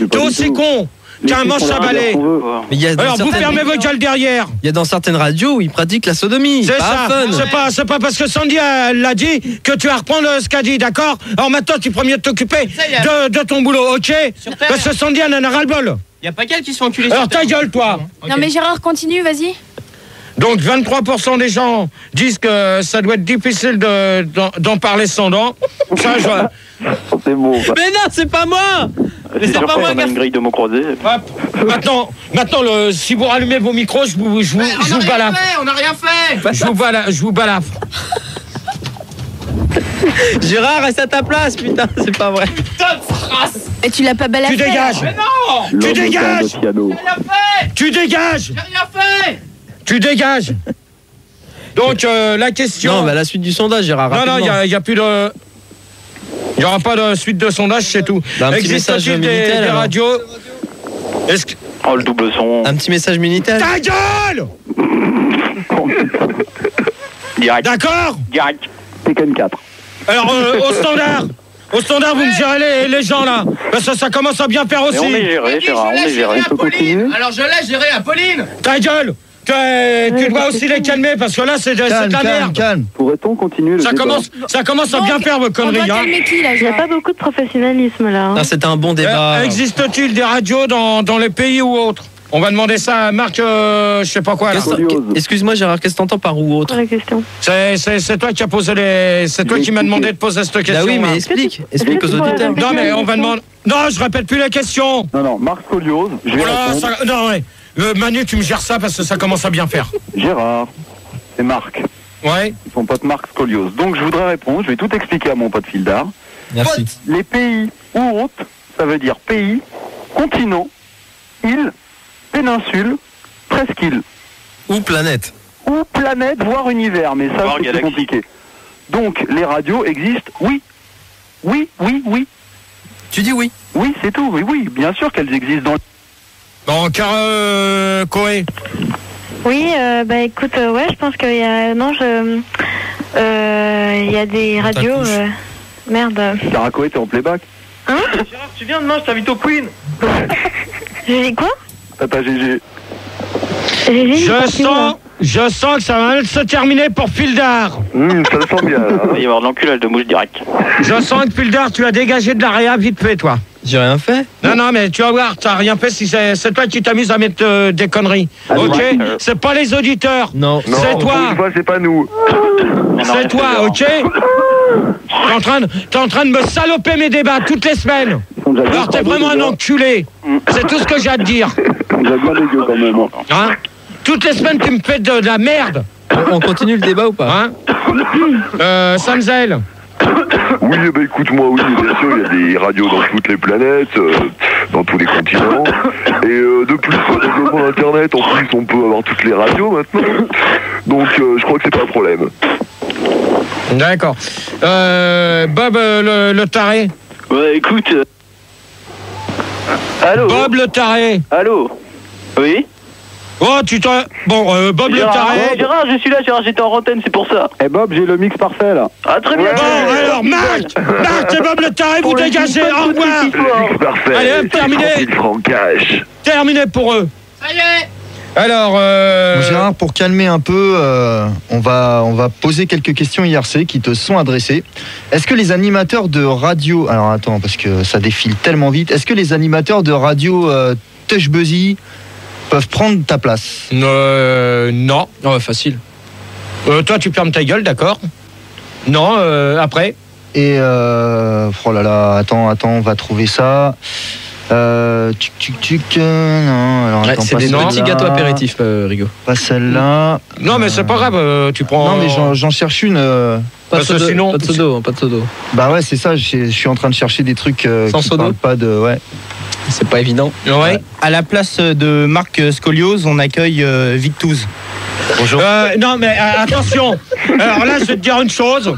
T'es aussi con T'es un Laissez manche à balai. qu'on veut. Mais il y a dans Alors vous certaines- fermez votre gueule derrière. Il y a dans certaines radios où ils pratiquent la sodomie. C'est Pas ça. fun. C'est pas, c'est pas parce que Sandy l'a dit que tu vas reprendre ce qu'a dit, d'accord Alors maintenant tu prends mieux de t'occuper de, de ton boulot, ok. Parce que Sandy elle en a ras le bol. Il y a pas qu'elle qui se fait enculer Alors sur ta gueule toi. Non, mais Gérard, continue, vas-y. Donc 23% des gens disent que ça doit être difficile de- d'en parler sans dents. Ça, je vois. C'est beau. Mais non, c'est pas moi C'est sûr pas moi, qu'on a une grille de mots croisés. Hop. Maintenant, maintenant le, si vous rallumez vos micros, je vous, je vous, je vous balafre. on n'a rien fait Je vous, bala- je vous balafre. Gérard, reste à ta place, putain, c'est pas vrai. Et tu l'as pas balafré Tu dégages Mais non Tu dégages piano. Rien fait Tu dégages J'ai rien fait Tu dégages Donc, euh, la question... Non, bah la suite du sondage, Gérard. Non, non, il n'y a, plus de. Il n'y aura pas de suite de sondage, c'est tout. Bah, un petit message Existe-t-il des, Minitel, des alors. radios Est-ce que... Oh, le double son. Un petit message Minitel. Ta gueule Direct. D'accord Direct. Tekken 4. Alors, euh, au standard Au standard, vous me gérez les, les gens, là Parce que ça commence à bien faire Mais on est aussi géré, Gérard, on je est géré. gérer On peut Apolline continuer Alors je laisse gérer Apolline Ta gueule Tu- Tu dois aussi les calmer, parce que là, c'est de, c'est de Calme, la calme, merde calme. Pourrait-on continuer le ça débat commence, ça commence à bien faire vos conneries, hein Il n'y a pas beaucoup de professionnalisme là. hein. Ah, C'était un bon débat. Euh, Existe-t-il des radios dans, dans les pays ou autres? On va demander ça à Marc, euh, je sais pas quoi. Excuse-moi, Gérard, qu'est-ce que t'entends par ou autre question. C'est, c'est, c'est toi qui as posé les. C'est toi qui m'as demandé de poser cette question. Bah oui, là. mais explique. Que Explique tu aux auditeurs. Non, mais on va question demander. Non, je répète plus la question. Non, non, Marc Scoliose, Oh ça- Non, ouais. Euh, Manu, tu me gères ça parce que ça commence à bien faire. Gérard et Marc. Ouais. Son pote Marc Scoliose. Donc je voudrais répondre, je vais tout expliquer à mon pote Fildar. Merci. Les pays ou autres, ça veut dire pays, continent, île, péninsule, presqu'île, Ou planète. ou planète, voire univers, mais ça c'est compliqué. Donc les radios existent, oui. Oui, oui, oui. Tu dis oui. Oui, c'est tout, oui, oui, bien sûr qu'elles existent dans Bon, car euh, Corée. Oui, euh, bah écoute, euh, ouais, je pense qu'il y a. Non, je. euh, Il y a des radios. euh, Merde. Caraco était en playback. Hein? Gérard, tu viens demain, je t'invite au Queen J'ai dit quoi? Papa GG. J'ai dit Je sens, je sens que ça va mal se terminer pour Fildar. Hum, ça le sent bien. là. Il va y avoir de l'enculage de mouche direct. Je sens que Fildar, tu as dégagé de la réa vite fait, toi. J'ai rien fait. Non, non, mais tu vas voir, t'as rien fait si c'est c'est toi qui t'amuses à mettre euh, des conneries. Ah, ok? ouais. C'est pas les auditeurs. Non. Non, C'est toi. pour une fois, c'est pas nous. C'est toi, ok? T'es en, train de- t'es en train de me saloper mes débats toutes les semaines. Alors t'es vraiment un enculé. C'est tout ce que j'ai à te dire. Déjà bien dégueu quand même. hein. Hein toutes les semaines tu me fais de, de la merde. On continue le débat ou pas Hein euh, Samzel. Oui, eh ben, écoute, moi, oui, bien sûr, il y a des radios dans toutes les planètes, euh, dans tous les continents. Et euh, de plus, le développement d'Internet, en plus, on peut avoir toutes les radios maintenant. Donc, euh, je crois que c'est pas un problème. D'accord. Euh, Bob euh, le, le taré. Ouais, écoute. euh, Allô Bob le taré. Allô Oui Oh, tu t'en... Bon, euh, Bob le taré. ouais, Gérard, je suis là, Gérard, j'étais en antenne, c'est pour ça. Eh Bob, j'ai le mix parfait là. Ah, très bien. Bon, alors, Marc Marc et Bob le taré, vous Pour le dégagez. Au revoir. faut, hein. Parfait. Allez, hop, terminé. 30 000 francs cash. Terminé pour eux. Ça y est Alors, euh... Gérard, pour calmer un peu, euh, on, va, on va poser quelques questions IRC qui te sont adressées. Est-ce que les animateurs de radio. Alors attends, parce que ça défile tellement vite. Est-ce que les animateurs de radio euh, Touch Buzzy peuvent prendre ta place? Euh, non. Oh, facile. Euh, toi, tu fermes ta gueule, d'accord Non, euh, après? Et. Euh, oh là là, attends, attends, on va trouver ça. Euh, tuc, tuc, tuc, euh, non, alors Ouais, c'est des petits gâteaux apéritifs, euh, Rigo. Pas celle-là. Non, mais c'est pas grave, euh, tu prends... Non, mais j'en j'en cherche une. euh, Pas de Parce sinon- pas de sodo, pas de sodo. Bah ouais, c'est ça, je suis en train de chercher des trucs euh, Sans qui sodo parlent pas de. Ouais. C'est pas évident. Ouais. À la place de Marc Scoliose, on accueille euh, Victouz. Bonjour. Euh, non, mais euh, attention. Alors là, je vais te dire une chose.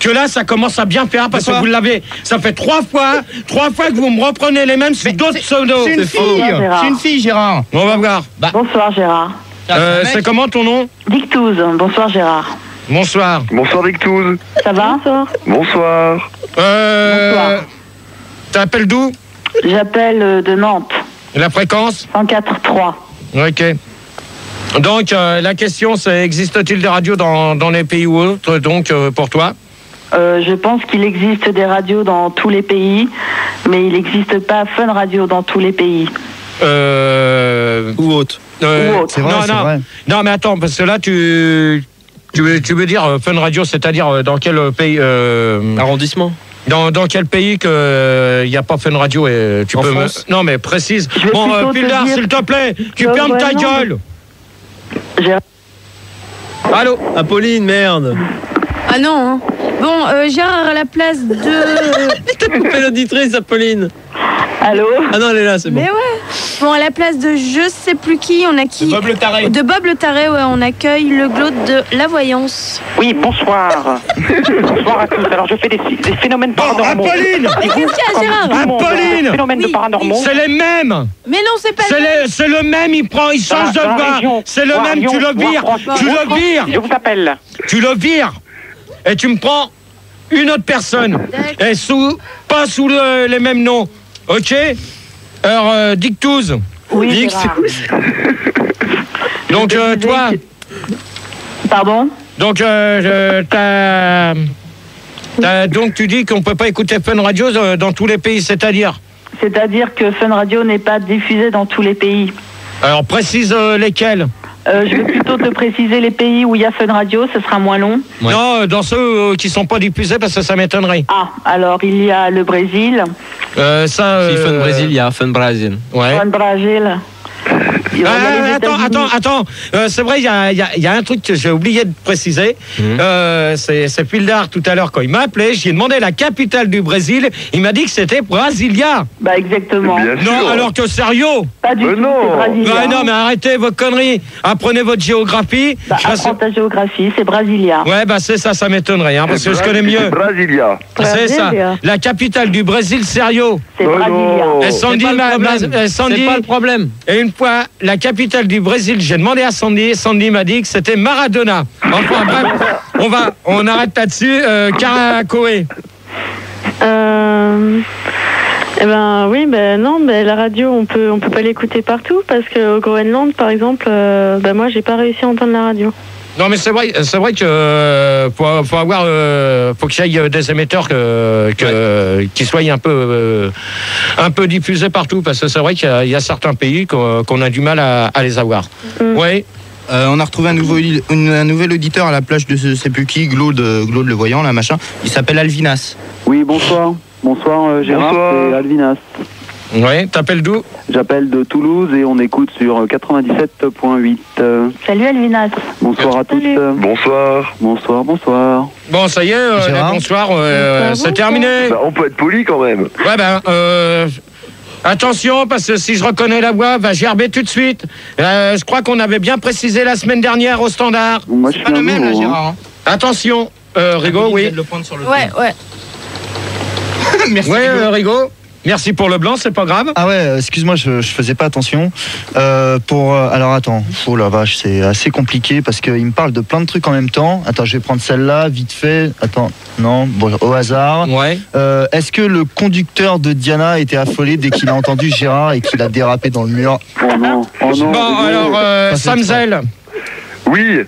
Que là, ça commence à bien faire parce que vous l'avez. Ça fait trois fois, trois fois que vous me reprenez les mêmes sous d'autres pseudos. C'est une fille. C'est une fille, Gérard On va voir. Bonsoir Gérard. Euh, c'est comment ton nom? Dictouz, bonsoir Gérard. Bonsoir. Bonsoir, Victouz. Ça va Bonsoir. Bonsoir. Euh, Bonsoir. T'appelles d'où? J'appelle euh, de Nantes, La fréquence 104.3. Ok. Donc, euh, la question, c'est existe-t-il des radios dans, dans les pays ou autres, donc, euh, pour toi? Euh, je pense qu'il existe des radios dans tous les pays, mais il n'existe pas Fun Radio dans tous les pays. Euh, Ou autre. euh, Ou autre. C'est vrai, non, non. vrai. non, mais attends, parce que là, tu, tu, veux, tu veux dire Fun Radio, c'est-à-dire dans quel pays euh, Arrondissement dans, dans quel pays que il n'y a pas Fun Radio et euh, tu En peux me... Non, mais précise. Je Bon, euh, Pildar, s'il te plaît, tu que fermes ta vraiment- gueule. Allô Apolline, merde Ah non. hein. Bon, euh, Gérard à la place de. T'as coupé l'auditrice, Apolline Allô Ah non, elle est là, c'est bon. Mais ouais. Bon, à la place de je sais plus qui, on a qui Bob le taré. De Bob le Taré, ouais, on accueille le glaude de la voyance. Oui, bonsoir. bonsoir à tous. Alors, je fais des, des phénomènes paranormaux. Apolline Mais qu'est-ce qu'il y a, Comme Gérard tout le monde, Apolline des Phénomènes de Oui, paranormaux. C'est les mêmes Mais non, c'est pas. C'est les- c'est le même, il prend, il change de Dans la voix. région, C'est le voire même, tu le voire vires. France. Tu le vires. Je vous appelle. Tu le vires. Et tu me prends une autre personne. Et sous, pas sous le- les mêmes noms. Ok Alors, euh, Dictouz. Oui. Donc, euh, toi, Pardon donc, euh, t'as- donc tu dis qu'on peut pas écouter Fun Radio euh, dans tous les pays, c'est-à-dire C'est-à-dire que Fun Radio n'est pas diffusé dans tous les pays. Alors, précise euh, lesquels Euh, je vais plutôt te préciser les pays où il y a Fun Radio, ce sera moins long. Non, euh, dans ceux euh, qui sont pas diffusés, parce que ça m'étonnerait. Ah, alors il y a le Brésil, Euh, ça. Si Fun Brésil, il y a Fun Brésil. Ouais. Fun Brésil. Les attends, attends, attends. Euh, c'est vrai, il y a, il y a- il y a un truc que j'ai oublié de préciser. Mhm. Euh, c'est Pildar tout à l'heure quand il m'a appelé. J'ai demandé la capitale du Brésil. Il m'a dit que c'était Brasilia. Bah exactement. Bien Non, sûr. alors que sérieux. Pas du Mais tout, non. Ouais, non, mais arrêtez vos conneries. Apprenez votre géographie. Bah, apprends ta géographie, c'est Brasilia. Ouais, bah c'est ça, ça m'étonnerait, hein, parce que je connais mieux. C'est Brasilia. C'est ça. La capitale du Brésil, sérieux. C'est Oh Brasilia. C'est pas euh, pas le problème. Et une fois, la capitale du Brésil, j'ai demandé à Sandy, Sandy m'a dit que c'était Maradona. Enfin bref, on va, on arrête là-dessus. Euh, Caracoé. Euh, eh ben oui, ben non, ben la radio, on peut, on peut pas l'écouter partout parce qu'au Groenland, par exemple, euh, ben moi, j'ai pas réussi à entendre la radio. Non mais c'est vrai, c'est vrai que euh, faut, faut avoir, euh, faut qu'il y ait des émetteurs que, que- qui soient un peu, euh, un peu diffusés partout, parce que c'est vrai qu'il y, a- il y a certains pays qu'on a du mal à, à les avoir. Oui. Euh, on a retrouvé un, nouveau, une- un nouvel auditeur à la plage de ce sais plus qui, Glaude, euh, Glaude le voyant, là, machin. Il s'appelle Alvinas. Oui, bonsoir. Bonsoir euh, Gérard, Bonsoir. c'est Alvinas. Oui. T'appelles d'où J'appelle de Toulouse et on écoute sur 97.8. Euh, Salut Alvinas. bonsoir à tous. Bonsoir. Bonsoir, bonsoir. Bon, ça y est, euh, Gérard bonsoir, euh, c'est terminé. Bah, on peut être poli quand même. Ouais, ben, euh, attention, parce que si je reconnais la voix, va gerber tout de suite. Euh, je crois qu'on avait bien précisé la semaine dernière au standard. Moi, je pas le même, là, hein. Gérard. hein. Attention, euh, vient oui. de le sur le Ouais, ouais. Merci. Ouais, Rigo. Merci pour le blanc, c'est pas grave. Ah ouais, euh, excuse-moi, je, je faisais pas attention. Euh, pour euh, alors attends, oh la vache, c'est assez compliqué parce qu'il me parle de plein de trucs en même temps. Attends, je vais prendre celle-là vite fait. Attends, non, bon, au hasard. Ouais. Euh, Est-ce que le conducteur de Diana était affolé dès qu'il a entendu Gérard et qu'il a dérapé dans le mur Oh non, oh non. Bon, alors, euh, Samzel. Oui.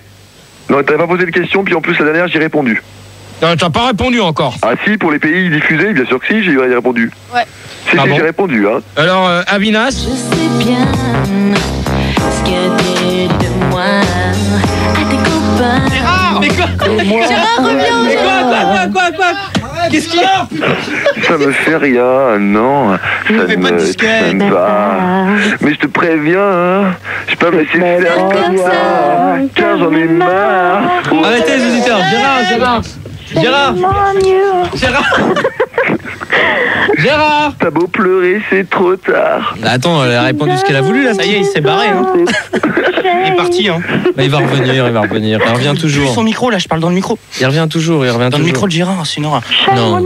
Non, t'avais pas posé de question, puis en plus la dernière j'ai répondu. Euh, T'as pas répondu encore. Ah si, pour les pays diffusés, bien sûr que si, j'ai répondu. Ouais. Si, Ah si, bon j'ai répondu, hein. Alors, euh, Avinas. Je sais bien ce qu'il y a de moi à tes copains. Gérard, mais quoi Gérard, reviens Mais quoi, quoi, quoi, quoi, quoi Qu'est-ce qu'il y a Ça me fait rien, non. Ça ne pas de me ça me va. Mais je te préviens, hein. Je peux pas me laisser faire comme ça. Car j'en ai marre. Arrêtez les auditeurs. Gérard, Gérard. Gérard. Gérard. Gérard. T'as beau pleurer, c'est trop tard. Bah, attends, elle a répondu ce qu'elle a voulu là. Ça y est, il s'est barré. Hein. Il est parti. Hein. Bah, il va revenir, il va revenir. Il revient toujours. son micro, là, je parle dans le micro. Il revient toujours, il revient Dans le toujours. micro de Gérard, c'est une horreur. Non.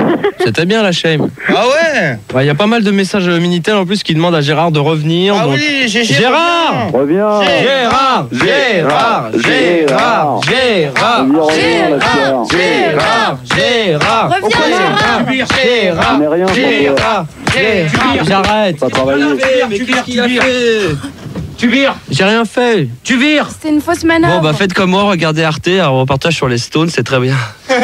C'était bien la shame. Ah ouais Ouais, Il y a pas mal de messages Minitel en plus qui demandent à Gérard de revenir. Ah donc- oui, GG. Gérard Reviens. Gérard, Gérard, Gérard, Gérard, Gérard, Gérard, Gérard, Reviens, Gérard. Gérard, On est rien, Gérard, Gérard, J'arrête. Pas travailler. Tu vires, J'ai rien fait. tu vires. C'était une fausse manœuvre. Bon bah faites comme moi, regardez Arte, un reportage sur les Stones, c'est très bien.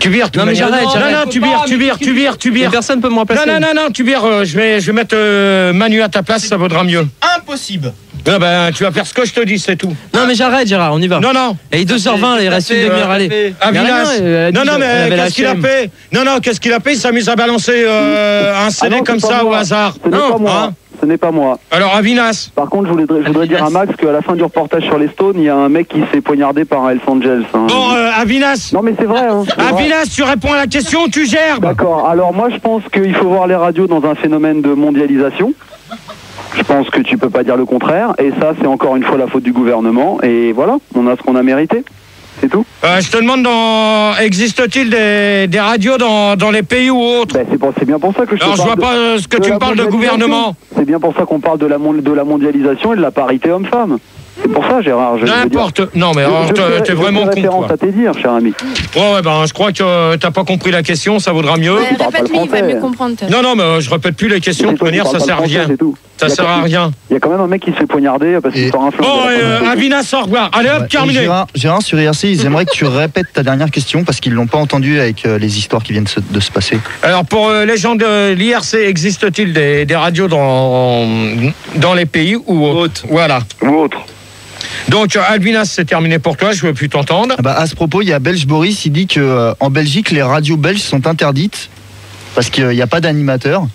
Tu vires, tu Non, mais j'arrête, Non, non, tu vires, tu vires, tu vires, tu vires. personne peut me remplacer. Non, non, non, non, tu vires. euh, je, vais, je vais mettre euh, Manu à ta place, ça vaudra mieux. Impossible. Ah ben, tu vas faire ce que je te dis, c'est tout. Non, mais j'arrête, Gérard, on y va. Non, non. Et 2h20, il reste une demi-heure, allez. Avinas. Mais rien, elle a dit non, non, mais qu'est-ce qu'il a fait? Non, non, qu'est-ce qu'il a fait? Il s'amuse à balancer euh, un CD Ah non, comme ça au hasard. Non, hein? Ce n'est pas moi. Alors, Avinas. Par contre, je voudrais, je voudrais dire à Max qu'à la fin du reportage sur les Stones, il y a un mec qui s'est poignardé par un Hells Angels. hein. Bon, euh, Avinas. Non, mais c'est vrai. Hein, c'est vrai. Avinas, tu réponds à la question, tu gerbes. D'accord. Alors moi, je pense qu'il faut voir les radios dans un phénomène de mondialisation. Je pense que tu peux pas dire le contraire. Et ça, c'est encore une fois la faute du gouvernement. Et voilà, on a ce qu'on a mérité. C'est tout. Euh, je te demande, dans... existe-t-il des, des radios dans, dans les pays ou autres Ben, c'est pour- bien pour ça que je te Alors, je parle vois pas de- euh, ce que tu me parles de gouvernement. C'est bien pour ça qu'on parle de la, mon- de la mondialisation et de la parité homme-femme. C'est pour ça, Gérard. je- N'importe. Non, mais alors, je t'es- fais- t'es je vraiment con, référence à tes dires, cher ami. Ouais, ouais, ben, je crois que euh, t'as pas compris la question, ça vaudra mieux. Ouais, Répète-lui, il va mieux comprendre. Non, non, mais euh, je répète plus les questions, de toute manière, ça sert à rien. Ça sert à rien. Il y a quand même un mec qui se fait poignarder parce qu'il sort un la fin euh, au revoir. Allez hop, terminé. Gérard, sur IRC, ils aimeraient que tu répètes ta dernière question parce qu'ils l'ont pas entendu avec euh, les histoires qui viennent de se passer. Alors, pour les gens de l'IRC, existe-t-il des, radios dans, dans les pays ou autres? Voilà. Ou autre. Donc, euh, Albinas, c'est terminé pour toi, je veux plus t'entendre. Ah bah, à ce propos, il y a Belge Boris, il dit que euh, en Belgique, les radios belges sont interdites parce qu'il n'y a pas d'animateur.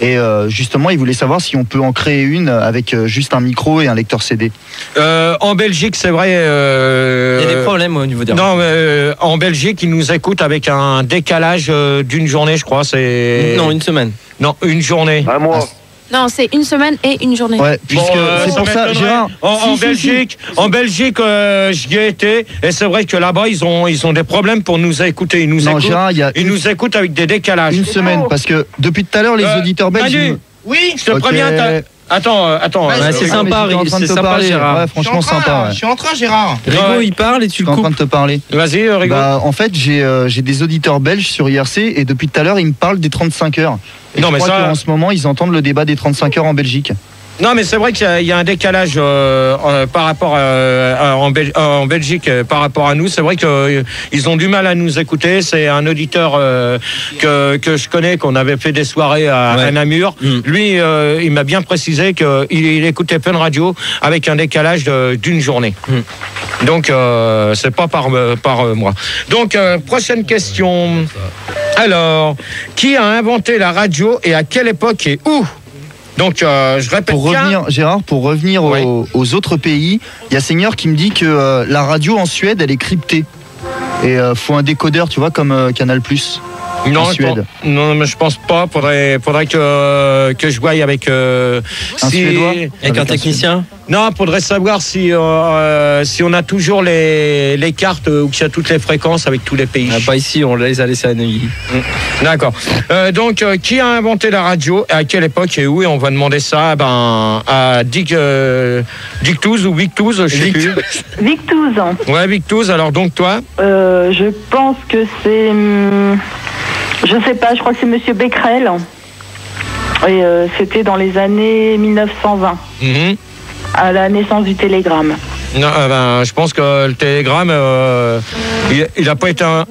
Et euh, justement, il voulait savoir si on peut en créer une avec euh, juste un micro et un lecteur CD. Euh, en Belgique, c'est vrai. euh, Il y a des problèmes au niveau des Non, mais, euh, en Belgique, ils nous écoutent avec un décalage d'une journée, je crois. C'est Non, une semaine. non une journée. Un mois. Non, c'est une semaine et une journée. Ouais, puisque Bon, euh, c'est pour ça. Gérard. En, en si, si, si. Belgique, en Belgique, euh, j'y ai été, et c'est vrai que là-bas, ils ont, ils ont des problèmes pour nous écouter. Ils nous Non, écoutent. Gérard, il y a Ils une, nous écoutent avec des décalages. une semaine parce que depuis tout à l'heure, les Euh, auditeurs belges. Ils- Oui, je te Ok. préviens. Attends, euh, attends. Ouais, euh, c'est sympa, mais j'étais en train de c'est te sympa, parler. Gérard. Ouais, je suis en franchement train, sympa. ouais. Je suis en train, Gérard. Rigo, ouais. il parle et Je tu suis le en train coupes. de te parler. Vas-y, euh, Rigo. Bah, en fait, j'ai euh, j'ai des auditeurs belges sur IRC et depuis tout à l'heure, ils me parlent des 35 heures. Et Non, je mais crois ça- qu'en ce moment, ils entendent le débat des 35 heures en Belgique. Non, mais c'est vrai qu'il y a- il y, a un décalage euh, par rapport euh, à- en, Bel- en Belgique euh, par rapport à nous. C'est vrai qu'ils ont du mal à nous écouter. C'est un auditeur euh, que, que je connais, qu'on avait fait des soirées à, Ouais. à Namur. Mm. Lui, euh, il m'a bien précisé qu'il il écoutait plein de radio avec un décalage d'une journée. Donc, euh, c'est pas par, par moi. Donc, prochaine question. Alors, qui a inventé la radio et à quelle époque et où? Donc, euh, je répète Pour revenir, Gérard, pour revenir Oui. aux, aux autres pays, il y a Seigneur qui me dit que euh, la radio en Suède, elle est cryptée. Et euh, faut un décodeur, tu vois, comme euh, Canal+. Non, en je Suède. pense- non, mais je pense pas. Faudrait, faudrait que que je voie avec euh, Un Suédois Avec un technicien Non, faudrait savoir si euh, euh, si on a toujours les les cartes ou qu'il y a toutes les fréquences avec tous les pays. Ah, Pas ici, on les a laissés à Neuilly. D'accord. Euh, donc, euh, qui a inventé la radio? Et à quelle époque? Et où Et on va demander ça ben, à Dick, euh, Dick Touze ou Vic Touze, je sais plus. Victouze, Ouais, Vic Touze. Alors donc toi? Euh, je pense que c'est. hum, je sais pas, je crois que c'est Monsieur Becquerel. Et euh, c'était dans les années 1920, Mhm. à la naissance du télégramme. Non, euh, ben, je pense que le télégramme, euh, il, il a pas été. un-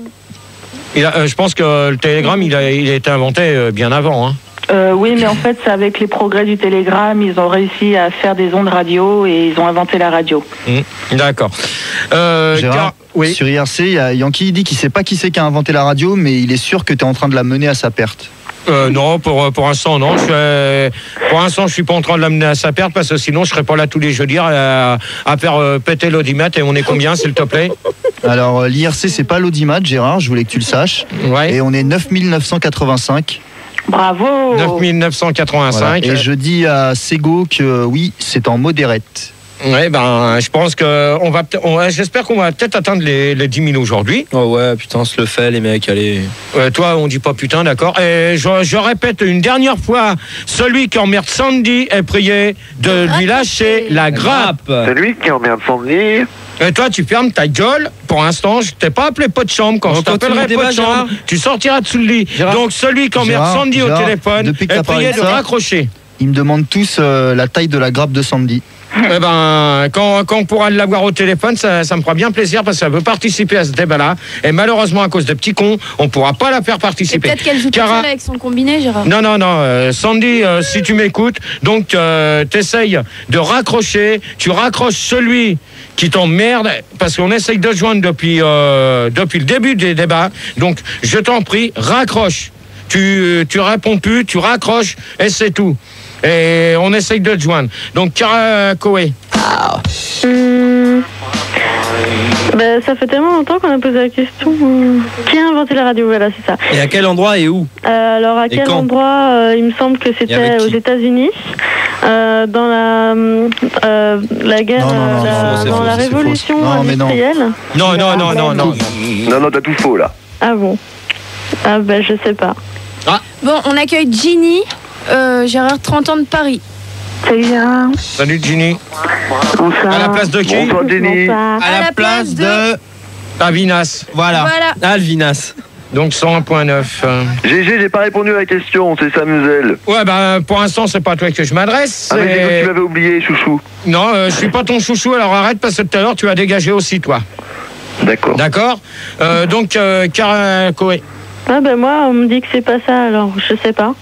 il a- euh, je pense que le télégramme, il a, il a été inventé bien avant. Hein. Euh, oui, mais en fait, c'est avec les progrès du télégramme, ils ont réussi à faire des ondes radio et ils ont inventé la radio. Mhm. D'accord. Euh, Gérard, car- oui. sur IRC, il y a Yankee, il dit qu'il sait pas qui c'est qui a inventé la radio, mais il est sûr que tu es en train de la mener à sa perte. Euh, non, pour, pour l'instant, non. Je pour l'instant, je suis pas en train de l'amener à sa perte parce que sinon, je serais pas là tous les jeudis à, à faire euh, péter l'audimètre. Et on est combien, s'il te plaît? Alors, euh, l'IRC, c'est pas l'audimat, Gérard, je voulais que tu le saches. Ouais. Et on est 9985. Bravo 9985. Voilà. Et je dis à Sego que euh, oui, c'est en modérette. Ouais, ben, je pense que on va, on j'espère qu'on va peut-être atteindre les, les 10 000 aujourd'hui. Oh ouais, putain, on se le fait, les mecs, allez. Ouais, toi, on dit pas putain, d'accord. Et je, je répète une dernière fois, celui qui emmerde Sandy est prié de lui lâcher la grappe. C'est lui qui emmerde Sandy. Et toi, tu fermes ta gueule. Pour l'instant, je t'ai pas appelé pot de chambre. Quand On je t'appellerai pot de chambre, Gérard. tu sortiras dessous le lit. Gérard. Donc, celui qui emmerde Sandy Gérard, au téléphone est prié de de raccrocher. Ils me demandent tous euh, la taille de la grappe de Sandy. Eh ben, quand, quand on pourra l'avoir au téléphone, ça, ça me fera bien plaisir parce qu'elle veut participer à ce débat-là. Et malheureusement, à cause de petits cons, on pourra pas la faire participer. peut-être qu'elle joue Cara- avec son combiné, Gérard. non, non, non, euh, Sandy, euh, si tu m'écoutes, donc euh, t'essayes de raccrocher, tu raccroches celui qui t'emmerde, parce qu'on essaye de se joindre depuis, euh, depuis le début des débats, donc je t'en prie, raccroche. Tu, tu réponds plus, tu raccroches, et c'est tout. Et on essaye de te joindre. Donc, Cara Koé. Ben, ça fait tellement longtemps qu'on a posé la question. Qui a inventé la radio Voilà, c'est ça. Et à quel endroit et où Euh, alors, à Et quel endroit euh, Il me semble que c'était aux États-Unis, euh, dans la, euh, la guerre, Non, non, non, la- non, c'est dans faux, la révolution industrielle. Non, non, non, non, non. Non, non, t'as tout faux là. Ah bon? Ah ben, je sais pas. Bon, on accueille Ginny, euh, Gérard, 30 ans de Paris. Salut Gérard. Salut, Ginny. Bonsoir. À la place de qui Bonsoir. À la place de Avinas. Voilà. Voilà. Alvinas. Donc 101.9. euh. GG, j'ai pas répondu à la question, c'est Samuel. Ouais, ben pour l'instant, c'est pas à toi que je m'adresse. Ah, mais tu m'avais oublié, chouchou. Non, euh, je suis pas ton chouchou, alors arrête parce que tout à l'heure tu as dégagé aussi toi. D'accord. D'accord Euh, Donc, euh, Cara Koé. Ah ben moi, on me dit que c'est pas ça, alors je sais pas.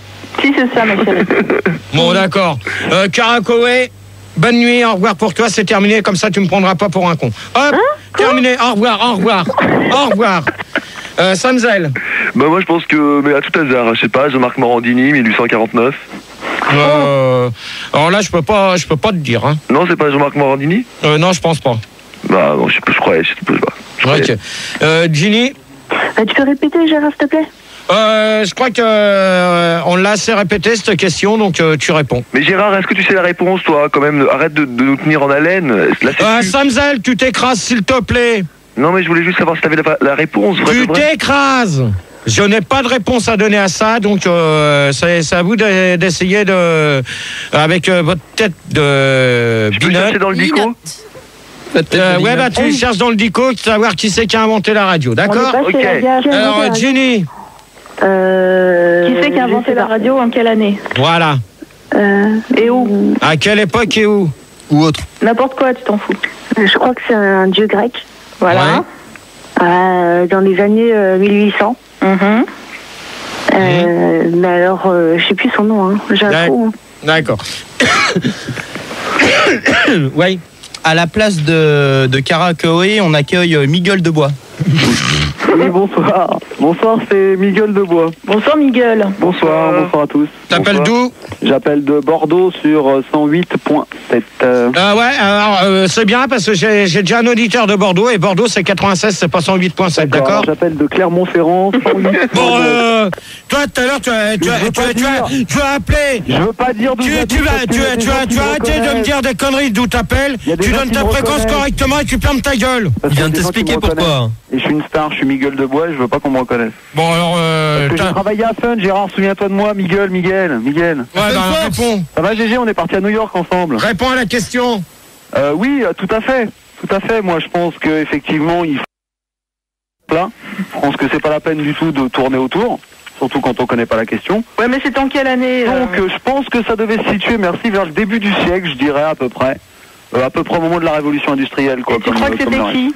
Si, c'est ça, ma chérie. Bon, d'accord. Euh, Cara Koé, bonne nuit, au revoir pour toi, c'est terminé, comme ça tu me prendras pas pour un con. Hop, terminé, au revoir, au revoir, au revoir. Euh, Samzel. Bah moi je pense que, mais à tout hasard, je sais pas, Jean-Marc Morandini, 1849. Euh, alors là, je peux pas, je peux pas te dire. Hein. Non, c'est pas Jean-Marc Morandini? Euh, non, je pense pas. Bah non, je je croyais, je sais pas. Je croyais. Ok. Euh, Ginny? tu peux répéter, Gérard, s'il te plaît? Euh, je crois que euh, on l'a assez répété cette question, donc euh, tu réponds. Mais Gérard, est-ce que tu sais la réponse, toi, quand même Arrête de, de nous tenir en haleine. Là, Euh, tu- Samzel, tu t'écrases s'il te plaît. Non, mais je voulais juste savoir si t'avais la, la réponse. Vrai Tu de t'écrases. Je n'ai pas de réponse à donner à ça, donc euh, c'est à vous de- d'essayer de, avec euh, votre tête de Tu peux dans le dico? Euh, ouais, bah tu cherches dans le dico, savoir qui c'est qui a inventé la radio, d'accord? A Alors, Ginny, Euh, Qui c'est qui a inventé la radio En quelle année voilà. Euh, Et où À quelle époque et où Ou autre. N'importe quoi, tu t'en fous. Je crois que c'est un dieu grec. Voilà. Euh, dans les années euh, 1800. Mhm. Euh, Mais alors, euh, je sais plus son nom. Hein. J'ai un trou. D'accord. oui. À la place de, de on accueille euh, Miguel Debois. Oui, bonsoir. Bonsoir, c'est Miguel Debois. Bonsoir, Miguel. Bonsoir, bonsoir à tous. T'appelles d'où J'appelle de Bordeaux sur euh, 108.7. euh, Ah ouais, alors euh, c'est bien parce que j'ai j'ai déjà un auditeur de Bordeaux et Bordeaux c'est 96, c'est pas 108.7, d'accord J'appelle de Clermont-Ferrand. 108.9. Bon, euh, toi tout à l'heure tu as, tu, as, Je veux tu, as, pas tu, as, dire. tu as appelé. Je veux pas dire d'où Tu, j'habite tu vas, tu, qu'il y a as- des tu, gens as, qui tu as me arrêté de me reconnaissent. dire des conneries d'où t'appelles. Il y a des Tu gens donnes qui ta me fréquence reconnaissent. correctement et tu fermes ta gueule. Parce Il vient qu'il de y a des gens qui t'expliquer reconnaissent. pourquoi. Et je suis une star, je suis Miguel Debois et je veux pas qu'on me reconnaisse. Bon alors, euh, Parce que j'ai travaillé à Fun, Gérard, souviens-toi de moi, Miguel, Miguel, Miguel. ouais, bah, réponds, Ça va GG, on est parti à New York ensemble. réponds à la question. Euh, oui, euh, tout à fait, tout à fait. Moi, je pense que effectivement, il faut là. Je pense que c'est pas la peine du tout de tourner autour, surtout quand on connaît pas la question. Ouais, mais c'est en quelle année euh, Donc, je pense que ça devait se situer, merci, vers le début du siècle, je dirais à peu près, Euh, à peu près au moment de la révolution industrielle, quoi. Tu comme- crois que c'était qui?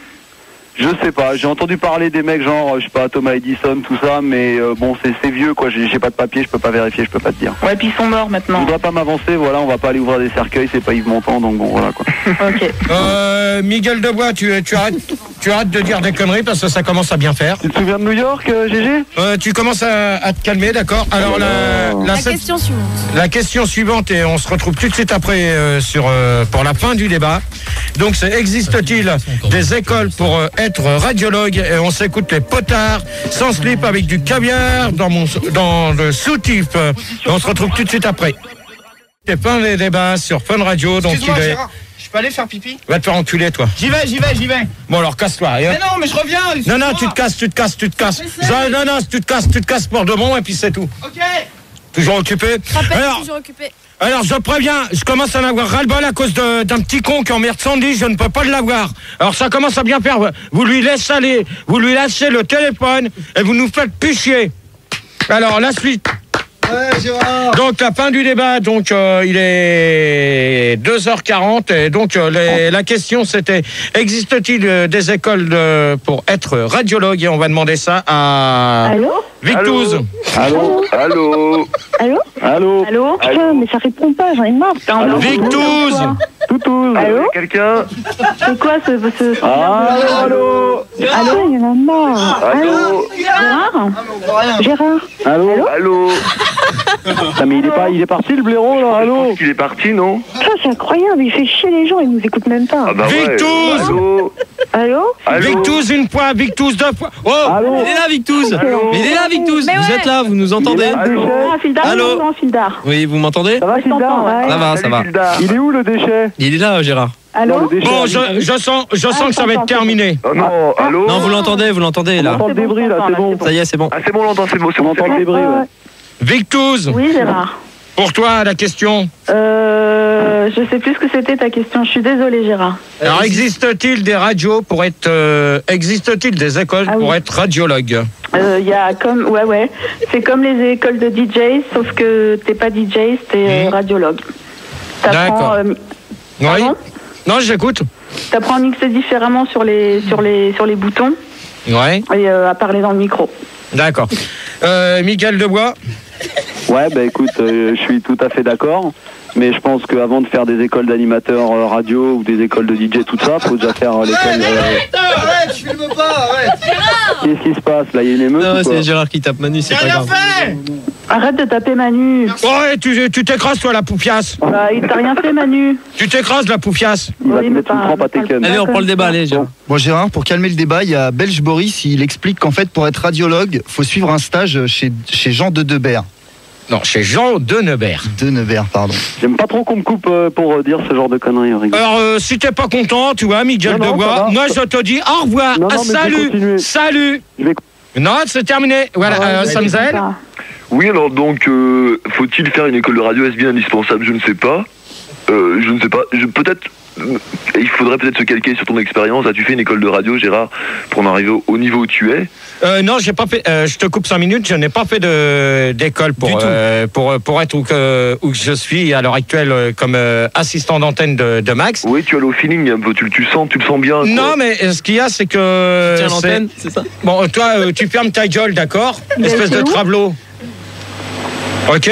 Je sais pas. J'ai entendu parler des mecs genre, euh, je sais pas, Thomas Edison, tout ça, mais euh, bon, c'est c'est vieux, quoi. J'ai pas de papier, je peux pas vérifier, je peux pas te dire. Ouais, puis ils sont morts maintenant. voudrais pas m'avancer, voilà, on va pas aller ouvrir des cercueils, c'est pas Yves Montand, donc bon, voilà quoi. ok. Euh, Miguel Debois, tu, tu, arrêtes, tu arrêtes de dire des conneries parce que ça commence à bien faire. Tu te souviens de New York, euh, GG Euh, tu commences à, à te calmer, d'accord Alors la, la, La sept- question suivante. la question suivante, et on se retrouve tout de suite après euh, sur, euh, pour la fin du débat. Donc, c'est existe-t-il des écoles pour euh, être radiologue Et on s'écoute les potards, sans slip, avec du caviar dans, mon, dans le soutif. Et on se retrouve tout de suite après. C'est fin des débats sur Fun Radio, donc il Excuse-moi, est... Je peux aller faire pipi? Va te faire enculer, toi. J'y vais, j'y vais, j'y vais. Bon, alors casse-toi. hein. Mais non, mais je reviens. Non, non, tu te casses, tu te casses, tu te casses. Non, non, non, tu te casses, tu te casses pour de bon, et puis c'est tout. Ok. Toujours occupé Rappelle, Alors, toujours occupé. Alors, je préviens, je commence à en avoir ras-le-bol à cause d'un petit con qui emmerde Sandy, je ne peux pas l'avoir. Alors, ça commence à bien faire. Vous lui laissez aller, vous lui lâchez le téléphone, et vous nous faites plus chier. Alors, la suite. Donc la fin du débat, donc euh, il est 2h40 et donc euh, les- la question c'était existe-t-il euh, des écoles de- pour être radiologue et on va demander ça à Allô Victouze. Allô Allô Allô Allô Allô Putain, mais ça répond pas, j'en ai marre. putain. Victouze Toutouz Allô Quelqu'un C'est quoi ce. ce... Allô Allô Allô, il y en a marre. Allô Gérard Gérard Allô Allô Mais il est, pas, il est parti le blaireau là, allô Il est parti, non Ça, c'est incroyable, il fait chier les gens, ils nous écoutent même pas. Ah bah ouais. Allô Allô Allô une fois, Victouze deux fois. Oh Allô Il est là, Victouze Allô Il est là, Victouze Mais Vous ouais. êtes là, vous nous entendez Ah, Allô non, Fildar. Oui, vous m'entendez Ça va Fildar Ouais. Ça va, ça va. Il est où le déchet Il est là, Gérard. Allô Bon, je, je sens, je sens que ça va être terminé. Oh non, allô Non, vous l'entendez, vous l'entendez On là. entend le débris là, c'est bon. Ça y est, c'est bon. Ah c'est bon, on l'entend, c'est bon, c'est On bon. entend c'est le bon. débris, ouais. Victouze, Oui, Gérard. pour toi la question. Euh, je sais plus ce que c'était ta question, je suis désolée, Gérard. Alors existe-t-il des radios pour être euh, existe-t-il des écoles Ah oui. pour être radiologue Euh, Il y a comme. Ouais, ouais. C'est comme les écoles de DJ, sauf que t'es pas DJ, t'es euh, radiologue. D'accord. euh, Oui. Non, j'écoute. t'apprends à mixer différemment sur les, sur les, sur les boutons Ouais. et euh, à parler dans le micro. D'accord. Euh, Miguel Debois. Ouais, bah écoute, euh, je suis tout à fait d'accord. Mais je pense qu'avant de faire des écoles d'animateurs euh, radio ou des écoles de DJ, tout ça, faut déjà faire euh, l'école. euh, Arrête, je filme pas, arrête Qu'est-ce qui se passe là Il y a une émeute Non, c'est Gérard qui tape Manu, c'est pas grave. Arrête de taper Manu. Ouais, tu tu t'écrases toi la poufiasse. Bah, il t'a rien fait, Manu. Tu t'écrases la poufiasse. Il va Oui, te mettre une trempe à Tekken. Allez, on prend le débat, allez, Gérard. Bon Gérard, pour calmer le débat, il y a Belge Boris, il explique qu'en fait pour être radiologue, faut suivre un stage chez, chez Jean de Debert. Non, chez Jean Denebert. Denebert, pardon. J'aime pas trop qu'on me coupe euh, pour euh, dire ce genre de conneries. Alors, euh, si t'es pas content, tu vois, Miguel Non, non, ça Debois, va. moi je te dis au revoir. Non, non, Ah, mais je vais salut. continuer. Salut. Je vais- Non, c'est terminé. Voilà, Ouais, euh, Samzel. Oui, alors donc, euh, faut-il faire une école de radio? Est-ce bien indispensable? Je ne sais pas. Euh, je ne sais pas. Je- Peut-être. Il faudrait peut-être se calquer sur ton expérience. As-tu fait une école de radio, Gérard, pour en arriver au, au niveau où tu es? Euh, non, j'ai pas fait. euh, je te coupe 5 minutes. Je n'ai pas fait de d'école pour euh, pour pour être où que où je suis à l'heure actuelle comme euh, assistant d'antenne de, de Max. Oui, tu as le feeling un peu. Tu, tu sens, tu le sens bien. quoi. Non, mais ce qu'il y a, c'est que. Tiens, c'est- l'antenne, c'est ça? Bon, toi, tu fermes ta gueule, d'accord? Espèce de travelot. Ok?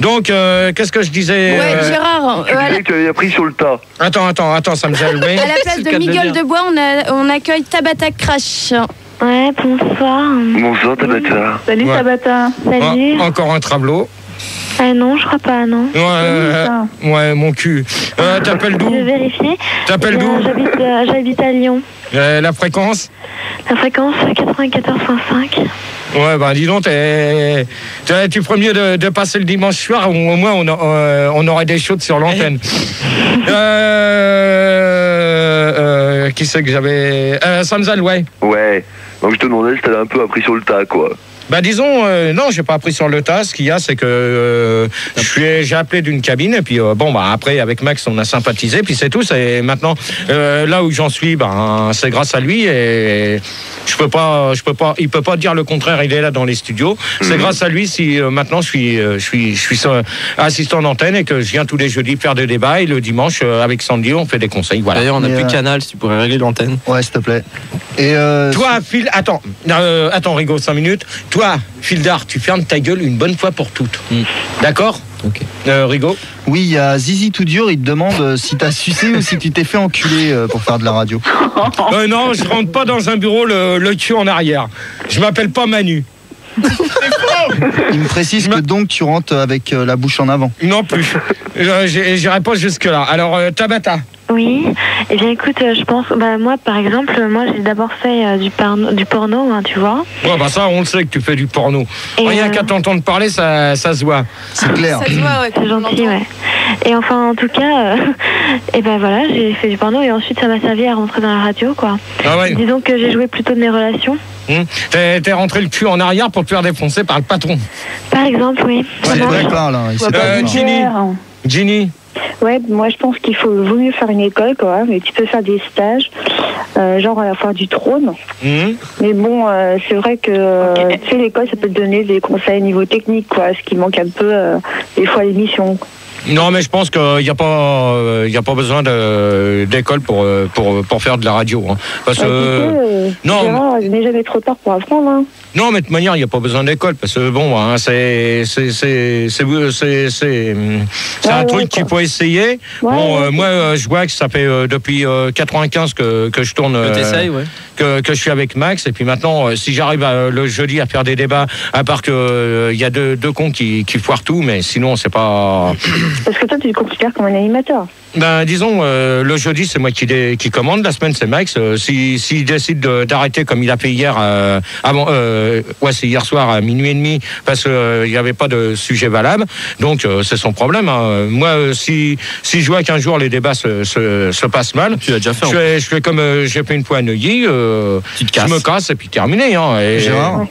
Donc, euh, qu'est-ce que je disais Ouais, euh, Gérard, Tu euh, à, la, disais que tu avais appris sur le tas. Attends, attends, attends, ça me gêne. oui. à la place de de Miguel dire. Debois, on, a, on accueille Tabata Crash. Ouais, bonsoir. Bonsoir, Tabata. Salut Ouais. Tabata. Salut. En- encore un travelot. Ah non, je crois pas, non. Ouais, euh, mon cul. Euh, T'appelles Je d'où vais vérifier. T'appelles Eh d'où J'habite euh, à Lyon. Euh, La fréquence La fréquence euh, 94.5. Ouais, bah dis donc, t'es- t'es- tu ferais mieux de, de passer le dimanche soir, où au moins on, a- euh, on aurait des chaudes sur l'antenne. euh, euh, qui c'est que j'avais euh, Samzal, ouais. Ouais. Donc je te demandais si t'avais un peu appris sur le tas, quoi. Bah disons, euh, non, j'ai pas appris sur le tas. Ce qu'il y a, c'est que euh, je suis- j'ai appelé d'une cabine et puis euh, bon, bah après avec Max, on a sympathisé, puis c'est tout. C'est maintenant euh, là où j'en suis, ben c'est grâce à lui et je peux pas, je peux pas, il peut pas dire le contraire. Il est là dans les studios. C'est grâce à lui si euh, maintenant je suis, euh, je suis, je suis euh, assistant d'antenne et que je viens tous les jeudis faire des débats et le dimanche euh, avec Sandy, on fait des conseils. Voilà. D'ailleurs, on n'a plus euh, Canal, si tu pourrais régler l'antenne. Ouais, s'il te plaît. Et euh, Toi, Phil, attends, euh, attends, Rigo, 5 minutes. Toi, Phildar, tu fermes ta gueule une bonne fois pour toutes. D'accord Ok. Euh, Rigo oui, il y a Zizi tout dur, il te demande euh, si t'as sucé ou si tu t'es fait enculer euh, pour faire de la radio. Euh, Non, je rentre pas dans un bureau le, le cul en arrière. Je m'appelle pas Manu. Il me précise que donc tu rentres avec la bouche en avant. Non plus. J'irai pas jusque-là. Alors, Tabata. Oui. Eh bien, écoute, euh, je pense. Bah, moi, par exemple, moi, j'ai d'abord fait euh, du, porno, du porno, hein, tu vois. Ouais, bah ça, on le sait que tu fais du porno. Et, Rien euh, qu'à t'entendre parler, ça, ça se voit. C'est clair. Ça se voit, ouais. C'est gentil, ouais. Et enfin, en tout cas, et ben voilà, j'ai fait du porno et ensuite ça m'a servi à rentrer dans la radio, quoi. Ah ouais. Disons que j'ai joué plutôt de mes relations. Hum. T'es rentré le cul en arrière pour te faire défoncer par le patron. Par exemple, oui. Sait pas de Euh. Ginny. Ginny. Ouais, moi je pense qu'il faut vaut mieux faire une école quand même, et tu peux faire des stages, euh, genre à la foire du trône. Mhm. Mais bon, euh, c'est vrai que euh, tu sais, l'école ça peut te donner des conseils au niveau technique, quoi, ce qui manque un peu euh, des fois à l'émission. Non, mais je pense qu'il n'y a pas, il y a pas besoin d'école pour, pour pour faire de la radio. hein. Parce que Ouais, sais, euh, non, il n'est jamais trop tard pour apprendre. Hein. Non, mais de toute manière, il n'y a pas besoin d'école parce que bon, hein, c'est c'est c'est c'est c'est c'est c'est un truc qu'il faut essayer. bon, euh, moi, euh, je vois que ça fait euh, depuis euh, 95 que que je tourne. Ouais. Que, que je suis avec Max et puis maintenant, euh, si j'arrive le jeudi à faire des débats, à part que euh, il y a deux deux cons qui qui foirent tout, mais sinon c'est pas. Parce que toi, tu te considères comme un animateur. Ben, disons, euh, le jeudi, c'est moi qui, dé- qui commande. La semaine, c'est Max. Euh, si- S'il décide de- d'arrêter comme il a fait hier, euh, avant, euh, ouais, c'est hier soir à minuit et demi, parce qu'il n'y avait pas de sujet valable. Donc, euh, c'est son problème. hein. Moi, euh, si, si je vois qu'un jour les débats se, se, se passent mal, Tu l'as déjà fait. je fais, je fais comme euh, j'ai fait une fois à Neuilly, euh, je me casse et puis terminé. Hein, et- Gérard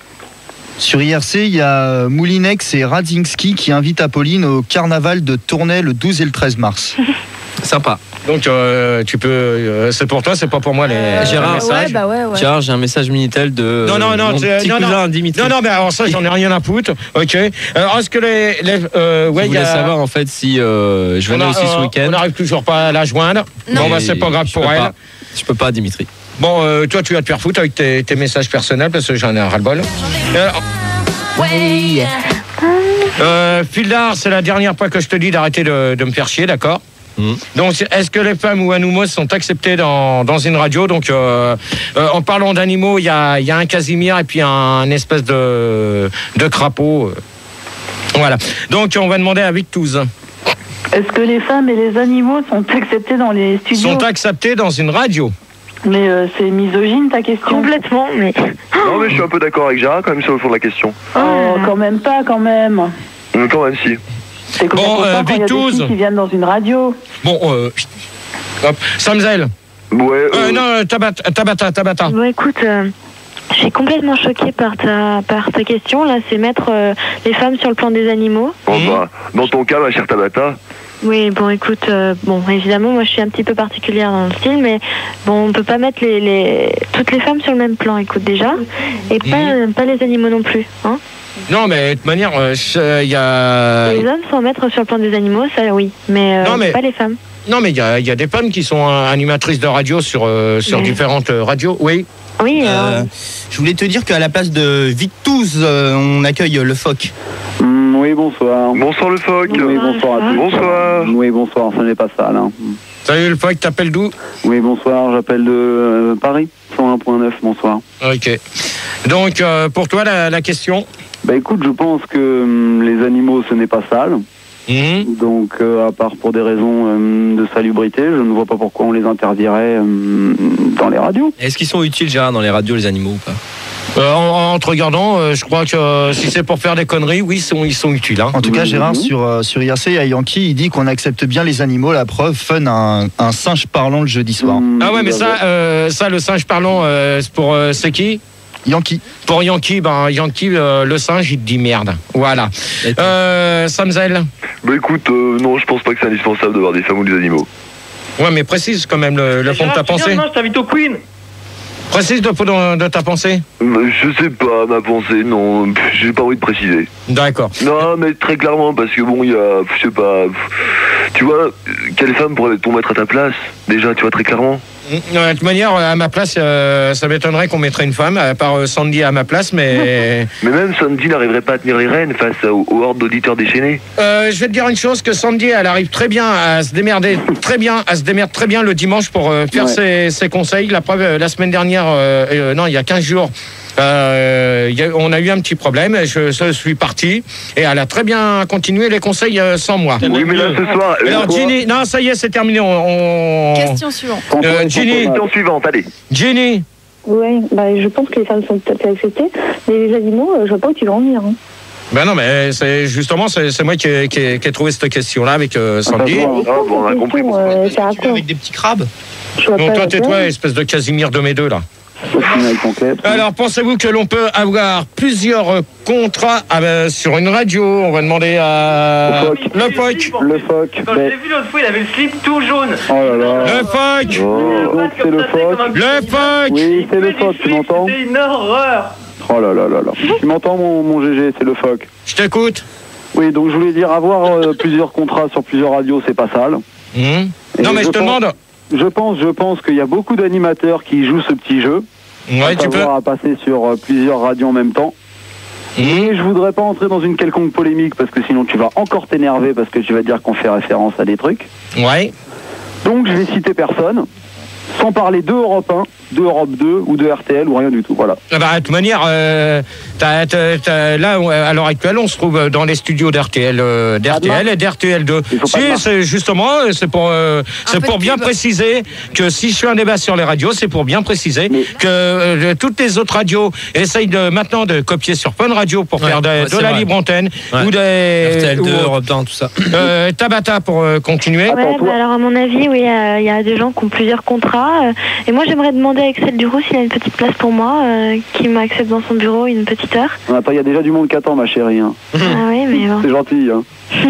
Sur IRC, il y a Moulinex et Radzinski qui invitent Apolline au carnaval de Tournai le 12 et le 13 mars. Sympa. Donc, euh, tu peux. euh, c'est pour toi, c'est pas pour moi les, Gérard. Ouais, bah ouais, ouais. Gérard, j'ai un message Minitel de Non, non, non, mon c'est- petit non, non. Dimitri. Non, non, mais alors ça, j'en ai rien à foutre. Ok. Est-ce que les. les euh, ouais, je il y voulais a- savoir en fait si euh, je venais aussi ce euh, week-end. On n'arrive toujours pas à la joindre. Bon, bah, c'est pas grave pour elle. pas. Je peux pas, Dimitri. Bon, euh, toi, tu vas te faire foutre avec tes, tes messages personnels parce que j'en ai un ras-le-bol. Euh, euh, Fildar, c'est la dernière fois que je te dis d'arrêter de, de me faire chier, d'accord Hmm. Donc, est-ce que les femmes ou animaux sont acceptés dans, dans une radio Donc, euh, euh, en parlant d'animaux, il y a, il y a un casimir et puis un, espèce de, de crapaud. Voilà. Donc, on va demander à Victouze. Est-ce que les femmes et les animaux sont acceptés dans les studios Sont acceptés dans une radio Mais euh, c'est misogyne ta question Complètement, mais. Non, mais je suis un peu d'accord avec Gérard quand même sur le fond de la question. Oh, quand même pas, quand même. Euh, Quand même, si. C'est comme Bon, ça euh, quand il y a des filles qui viennent dans une radio. Bon, euh, hop, Samzel. Ouais. Euh, non, Tabata, Tabata, Tabata. Bon, écoute, euh, je suis complètement choquée par ta, par ta question. Là, c'est mettre euh, les femmes sur le plan des animaux. Bon, bah, dans ton cas, ma chère Tabata, Oui, bon, écoute, euh, bon, évidemment, moi, je suis un petit peu particulière dans le style, mais bon, on peut pas mettre les, les, toutes les femmes sur le même plan, écoute, déjà, et pas, euh, pas les animaux non plus, hein. Non, mais de toute manière, euh, il y a. Les hommes sont mettre sur le plan des animaux, ça, oui, mais, euh, Non, mais- pas les femmes. Non, mais il y a, il y a des femmes qui sont animatrices de radio sur, euh, sur différentes euh, radios. Oui. Oui, Euh, je voulais te dire qu'à la place de Victouze, euh, on accueille le phoque. Hmm, oui, bonsoir. bonsoir le phoque. Oui, bonsoir à tous. Bonsoir. Oui, bonsoir, ce n'est pas ça, là. Salut le pote, t'appelles d'où? Oui, bonsoir, j'appelle de euh, Paris, 101.9, bonsoir. Ok. Donc, euh, pour toi, la, la question? Bah écoute, je pense que hum, les animaux, ce n'est pas sale. Mhm. Donc, euh, à part pour des raisons hum, de salubrité, je ne vois pas pourquoi on les interdirait hum, dans les radios. Est-ce qu'ils sont utiles, Gérard, dans les radios, les animaux ou pas? Euh, en, en te regardant, euh, je crois que euh, si c'est pour faire des conneries, oui, ils sont, ils sont utiles. hein. En tout cas, Mhm. Gérard, sur, euh, sur IRC, il y a Yankee, il dit qu'on accepte bien les animaux. La preuve, Fun un, un singe parlant le jeudi soir. Hum, Ah ouais, mais ça, euh, ça le singe parlant, euh, c'est pour euh, c'est qui? Yankee. Pour Yankee, ben Yankee, euh, le singe, il te dit merde. Voilà. Euh, Samzel? Bah écoute, euh, non, je pense pas que c'est indispensable d'avoir des femmes ou des animaux. Ouais, mais précise quand même le, le fond de ta pensée. je t'invite au Queen. Précise de, de ta pensée. Bah, Je sais pas, ma pensée, non, j'ai pas envie de préciser. D'accord. Non, mais très clairement, parce que bon, il y a, je sais pas, tu vois, euh, quelle femme pourrait-on mettre à ta place Déjà, tu vois, très clairement. Mm, De toute manière, à ma place, euh, ça m'étonnerait qu'on mettrait une femme, à part euh, Sandy à ma place, mais. Mais même Sandy n'arriverait pas à tenir les rênes face aux, aux hordes d'auditeurs déchaînés. Euh, je vais te dire une chose que Sandy, elle arrive très bien à se démerder, très bien, à se démerder très bien le dimanche pour euh, faire ses, ses conseils. La preuve, la semaine dernière, non, il y a 15 jours. Euh, il y a- on a eu un petit problème, je, je suis parti et elle a très bien continué les conseils euh, sans moi. Oui, mais là, ce soir, Alors Ginny, non ça y est c'est terminé. On, on- Question suivante. Euh, Ginny, Question suivante, allez. Ginny, Oui, bah, je pense que les femmes sont tout à fait acceptées. Mais les animaux, euh, je vois pas où tu veux en venir. hein. ben non mais c'est justement c'est c'est moi qui ai, qui ai- qui ai trouvé cette question là avec euh, Sandy. Ah, bon, on a compris. Euh, Avec des petits crabes Donc toi tais-toi espèce de Casimir de mes deux là. Alors, pensez-vous que l'on peut avoir plusieurs contrats ah ben, sur une radio On va demander à le POC. Le phoque. Quand je l'ai vu l'autre fois, il avait le slip tout jaune. Oh là là. Le POC. Oh, donc c'est le phoque. Le POC. Oui, c'est le phoque, tu m'entends C'est une horreur. Oh là là là là. Tu m'entends mon, mon GG, c'est le phoque. Je t'écoute. Oui, donc je voulais dire, avoir euh, plusieurs contrats sur plusieurs radios, c'est pas sale. Hum. Non, mais je te pense- demande. Je pense, je pense qu'il y a beaucoup d'animateurs qui jouent ce petit jeu. Ouais, tu peux. à passer sur euh, plusieurs radios en même temps. Hum. Et je voudrais pas entrer dans une quelconque polémique parce que sinon tu vas encore t'énerver parce que tu vas dire qu'on fait référence à des trucs. Ouais. Donc je vais citer personne, sans parler de Europe 1, de Europe 2 ou de RTL ou rien du tout. Voilà. Ah bah, de toute manière, euh, t'as- là, à l'heure actuelle, on se trouve dans les studios d'RTL, euh, d'RTL et d'RTL 2. faut pas de Si, marque. c'est justement, euh, c'est pour, euh, pour bien pub. préciser que si je fais un débat sur les radios, c'est pour bien préciser que euh, toutes les autres radios essayent de, maintenant de copier sur Fun Radio pour Ouais, faire de, ouais, de c'est la vrai. libre antenne Ouais. ou des RTL2, ou, Europe 1, tout ça. euh, Tabata pour euh, continuer. Ouais, bah alors à mon avis, oui, euh, il y a des gens qui ont plusieurs contrats. euh, et moi, j'aimerais demander à Excel Duroux s'il a une petite place pour moi, euh, qui m'accepte dans son bureau une petite heure. Attends, il y a déjà du monde qui attend ma chérie. hein. ah oui, mais bon. C'est gentil. Hein.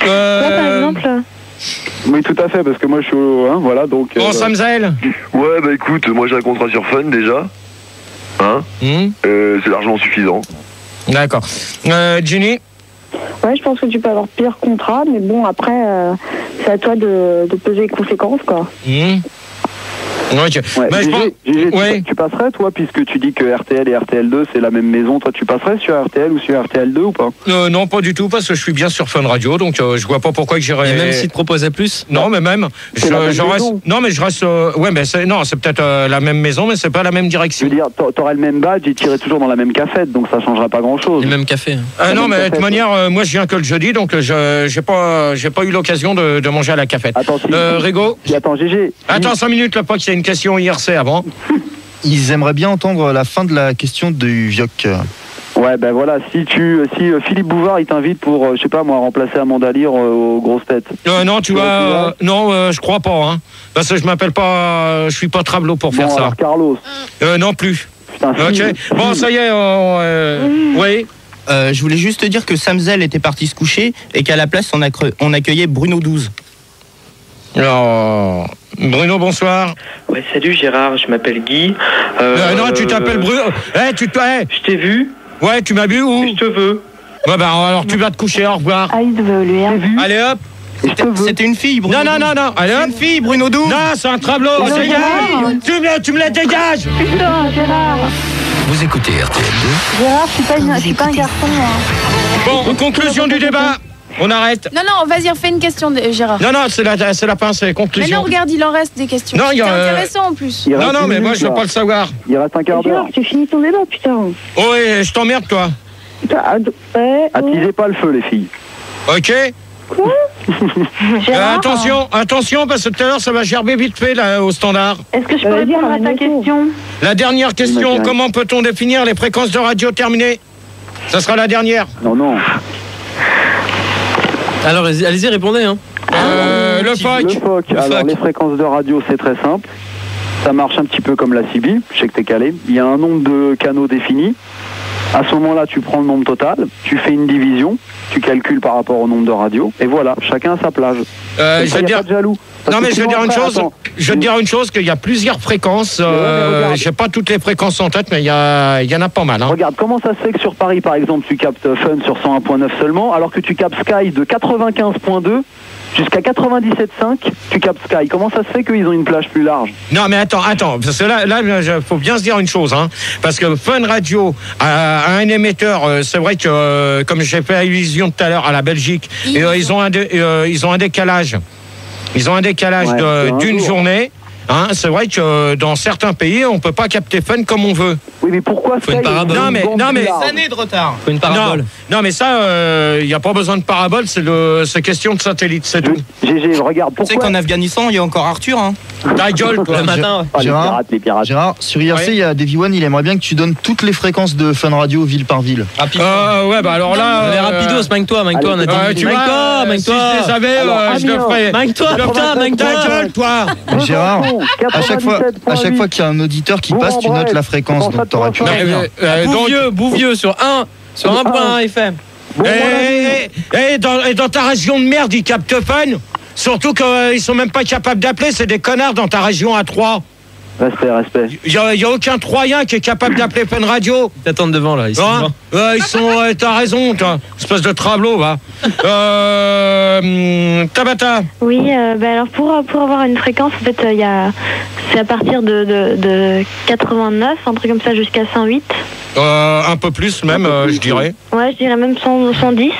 Toi, par exemple Oui, tout à fait, parce que moi je suis au. Hein, voilà, donc. Bon, euh, Samzael Ouais, bah écoute, moi j'ai un contrat sur Fun déjà. Hein Hum, Euh, C'est largement suffisant. D'accord. Euh, Jenny Ouais, je pense que tu peux avoir pire contrat, mais bon, après, euh, c'est à toi de, de peser les conséquences, quoi. Hum. Ouais, Bah, je pense- tu- Ouais. tu, passerais toi, puisque tu dis que RTL et RTL2 c'est la même maison, toi tu passerais sur RTL ou sur RTL2 ou pas? Euh, non, pas du tout, parce que je suis bien sur Fun Radio, donc euh, je vois pas pourquoi que j'irais. Même s'il te proposait plus? Non, mais même. Je, je reste. Non, mais je reste. euh, ouais, mais c'est non, c'est peut-être euh, la même maison, mais c'est pas la même Je direction. veux dire, t'a- t'aurais le même badge et t'irais toujours dans la même cafette, donc ça changerait pas grand chose. Le même café. hein. Ah non, mais de toute manière, euh, moi je viens que le jeudi, donc je j'ai pas j'ai pas eu l'occasion de, de manger à la cafette. Attends, si. Euh, Rigo Si, attends, GG. Attends 5 minutes, là, pas qu'il y a une question IRC avant. Ils aimeraient bien entendre la fin de la question du Vioc. Ouais, ben voilà, si tu, si euh, Philippe Bouvard il t'invite pour, euh, je sais pas moi, remplacer Amanda Lear euh, aux grosses têtes. Euh, non, tu vois, euh, non, euh, je crois pas, hein, parce que je m'appelle pas, je suis pas Trablo pour faire ça. Carlos. Euh, non plus. Putain, si. Ok. Bon, ça y est. euh, oui. Euh, je voulais juste te dire que Samzel était parti se coucher et qu'à la place, on, accre- on accueillait Bruno 12. Alors, Bruno, bonsoir. Ouais, salut Gérard, je m'appelle Guy. Euh, non, tu t'appelles Bruno. Eh, tu te. eh. Je t'ai vu. Ouais, tu m'as vu où Je te veux. Ouais, bah alors tu vas te coucher, au revoir. Ah, il devait lui, hein. Allez hop. C'était une fille, Bruno Non, non, 12. non, non. Allez hop. Une fille, Bruno 12. Non, c'est un trablo. Ça y est. Tu me, tu me la dégages. Putain, Gérard Vous écoutez RTL2 Gérard, je suis pas, une- je suis pas un garçon. hein. Bon, conclusion du débat. On arrête. Non, non, vas-y, refais une question, de Gérard. Non, non, c'est la, c'est la fin, c'est Mais conclusion. non, regarde, il en reste des questions. Non, il y a, C'est euh, intéressant en plus. Il Non, reste non, une mais moi minute, je veux là. pas le savoir. Il reste un quart d'heure. Gérard, tu finis ton débat, putain. Oh, ouais, je t'emmerde, toi. Putain, d- ouais, oh. Attisez pas le feu, les filles. Ok. Euh, Gérard, attention, attention, parce que tout à l'heure ça va gerber vite fait là au standard. Est-ce que je peux Vas-y, répondre à ta question? La dernière question, comment peut-on définir les fréquences de radio terminées? Ça sera la dernière. Non, non. Alors, allez-y, répondez. Hein. Euh, le. POC, Le alors POC. les fréquences de radio, c'est très simple. Ça marche un petit peu comme la CB, je sais que t'es calé. Il y a un nombre de canaux défini. À ce moment-là, tu prends le nombre total, tu fais une division, tu calcules par rapport au nombre de radios, et voilà, chacun a sa plage. Euh, je a dire. pas de jaloux. Parce Non mais je sinon, dire une chose. attends, Je te dire une chose qu'il y a plusieurs fréquences. Ouais, Euh, regarde. J'ai pas toutes les fréquences en tête, mais il y, a- il y en a pas mal. Hein. Regarde, comment ça se fait que sur Paris, par exemple, tu captes Fun sur 101.9 seulement, alors que tu captes Sky de 95.2 jusqu'à 97.5, tu captes Sky. Comment ça se fait qu'ils ont une plage plus large? Non mais attends, attends, parce que là, là, il faut bien se dire une chose, hein, parce que Fun Radio a, a un émetteur. euh, c'est vrai que, euh, comme j'ai fait allusion tout à l'heure à la Belgique, Ils et, euh, ils ont un, dé- euh, ils ont un décalage. Ils ont un décalage Ouais, d'une jour. journée. Hein, c'est vrai que euh, dans certains pays, on peut pas capter Fun comme on veut. Oui, mais pourquoi Faut une parabole. Non, mais, non, mais, Des années de retard. Faut une parabole. Non, non, mais ça, il n'y a pas besoin de parabole, c'est le- c'est question de satellite, c'est tout. GG, regarde, Tu sais pourquoi qu'en Afghanistan, il y a encore Arthur. Hein. Ta gueule, toi. Le matin. Ah, les Gérard pirates, les pirates. Gérard, sur IRC, il y a Davy One, il aimerait bien que tu donnes toutes les fréquences de Fun Radio ville par ville. Euh, ouais, bah alors là. Euh, rapidos, manque-toi, manque-toi, on a dit. euh, tu vois, Manque-toi, euh, manque-toi. Si je les avais, Alors, euh, je le ferais. Manque-toi, putain, manque-toi. Ta gueule, toi. Gérard, à chaque fois, à chaque 87.8. fois qu'il y a un auditeur qui Bon, passe, tu notes la fréquence. Donc t'aurais te pu euh, donc, Bouvieux, Bouvieux sur 1 sur 1.1 FM. Et dans ta région de merde, ils captent fun. Surtout qu'ils sont même pas capables d'appeler, c'est des connards dans ta région à 3. Respect, respect. Il n'y a, y a aucun Troyen qui est capable d'appeler Fun Radio. Ils t'attendent devant là. Ils sont Hein devant. Ouais, ils sont. euh, T'as raison, toi. Espèce de trableau, va. Euh. Tabata. Oui, euh, bah alors pour, pour avoir une fréquence, en fait, euh, il y a, c'est à partir de, de, de 89, un truc comme ça, jusqu'à 108. Euh, un peu plus, même, euh, je dirais. Ouais, je dirais même 100, 110.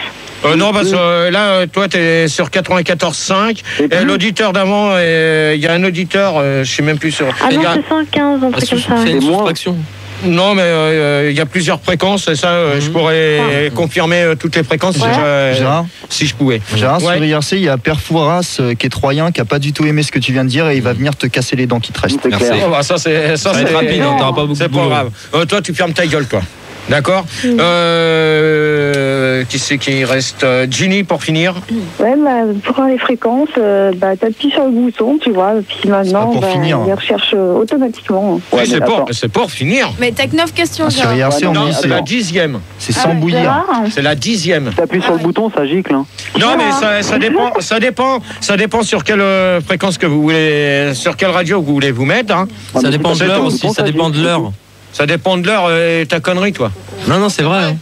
Euh, non, parce que euh, là, euh, toi, t'es sur 94.5. Et l'auditeur d'avant, euh, il y a un auditeur, euh, je sais même plus sur. Ah il non, y a- c'est 115, un Ah, truc comme ça. Une soustraction. Non, mais euh, il y a plusieurs fréquences, et ça, euh, je pourrais confirmer euh, toutes les fréquences si, je, Gérard, si je pouvais. Gérard Ouais. sur IRC, il y a Père Fouras euh, qui est troyen, qui a pas du tout aimé ce que tu viens de dire et il va venir te casser les dents qui te restent. C'est Merci. Oh, bah, ça, c'est. C'est- rapide, hein, t'auras pas beaucoup C'est de pas grave. Euh, toi, tu fermes ta gueule, toi. D'accord Mm. euh, Qui c'est qui reste Euh, Ginny, pour finir. Ouais, bah, pour les fréquences, euh, bah, t'appuies sur le bouton, tu vois, puis maintenant, pour bah, finir. il recherche euh, automatiquement. Ouais, oui, c'est pour, c'est pour finir. Mais t'as que 9 questions, Ah, sur. IRC, on non, c'est la dixième. c'est sans bouillir. Gérard C'est la dixième. T'appuies sur le bouton, ça gicle. hein. Non, mais ça, ça dépend, ça dépend, ça dépend sur quelle euh, fréquence que vous voulez, sur quelle radio vous voulez vous mettre. hein. Ah, Ça dépend de l'heure aussi, ça dépend de l'heure. Ça dépend de l'heure euh, et ta connerie, toi. Non, non, c'est vrai. hein.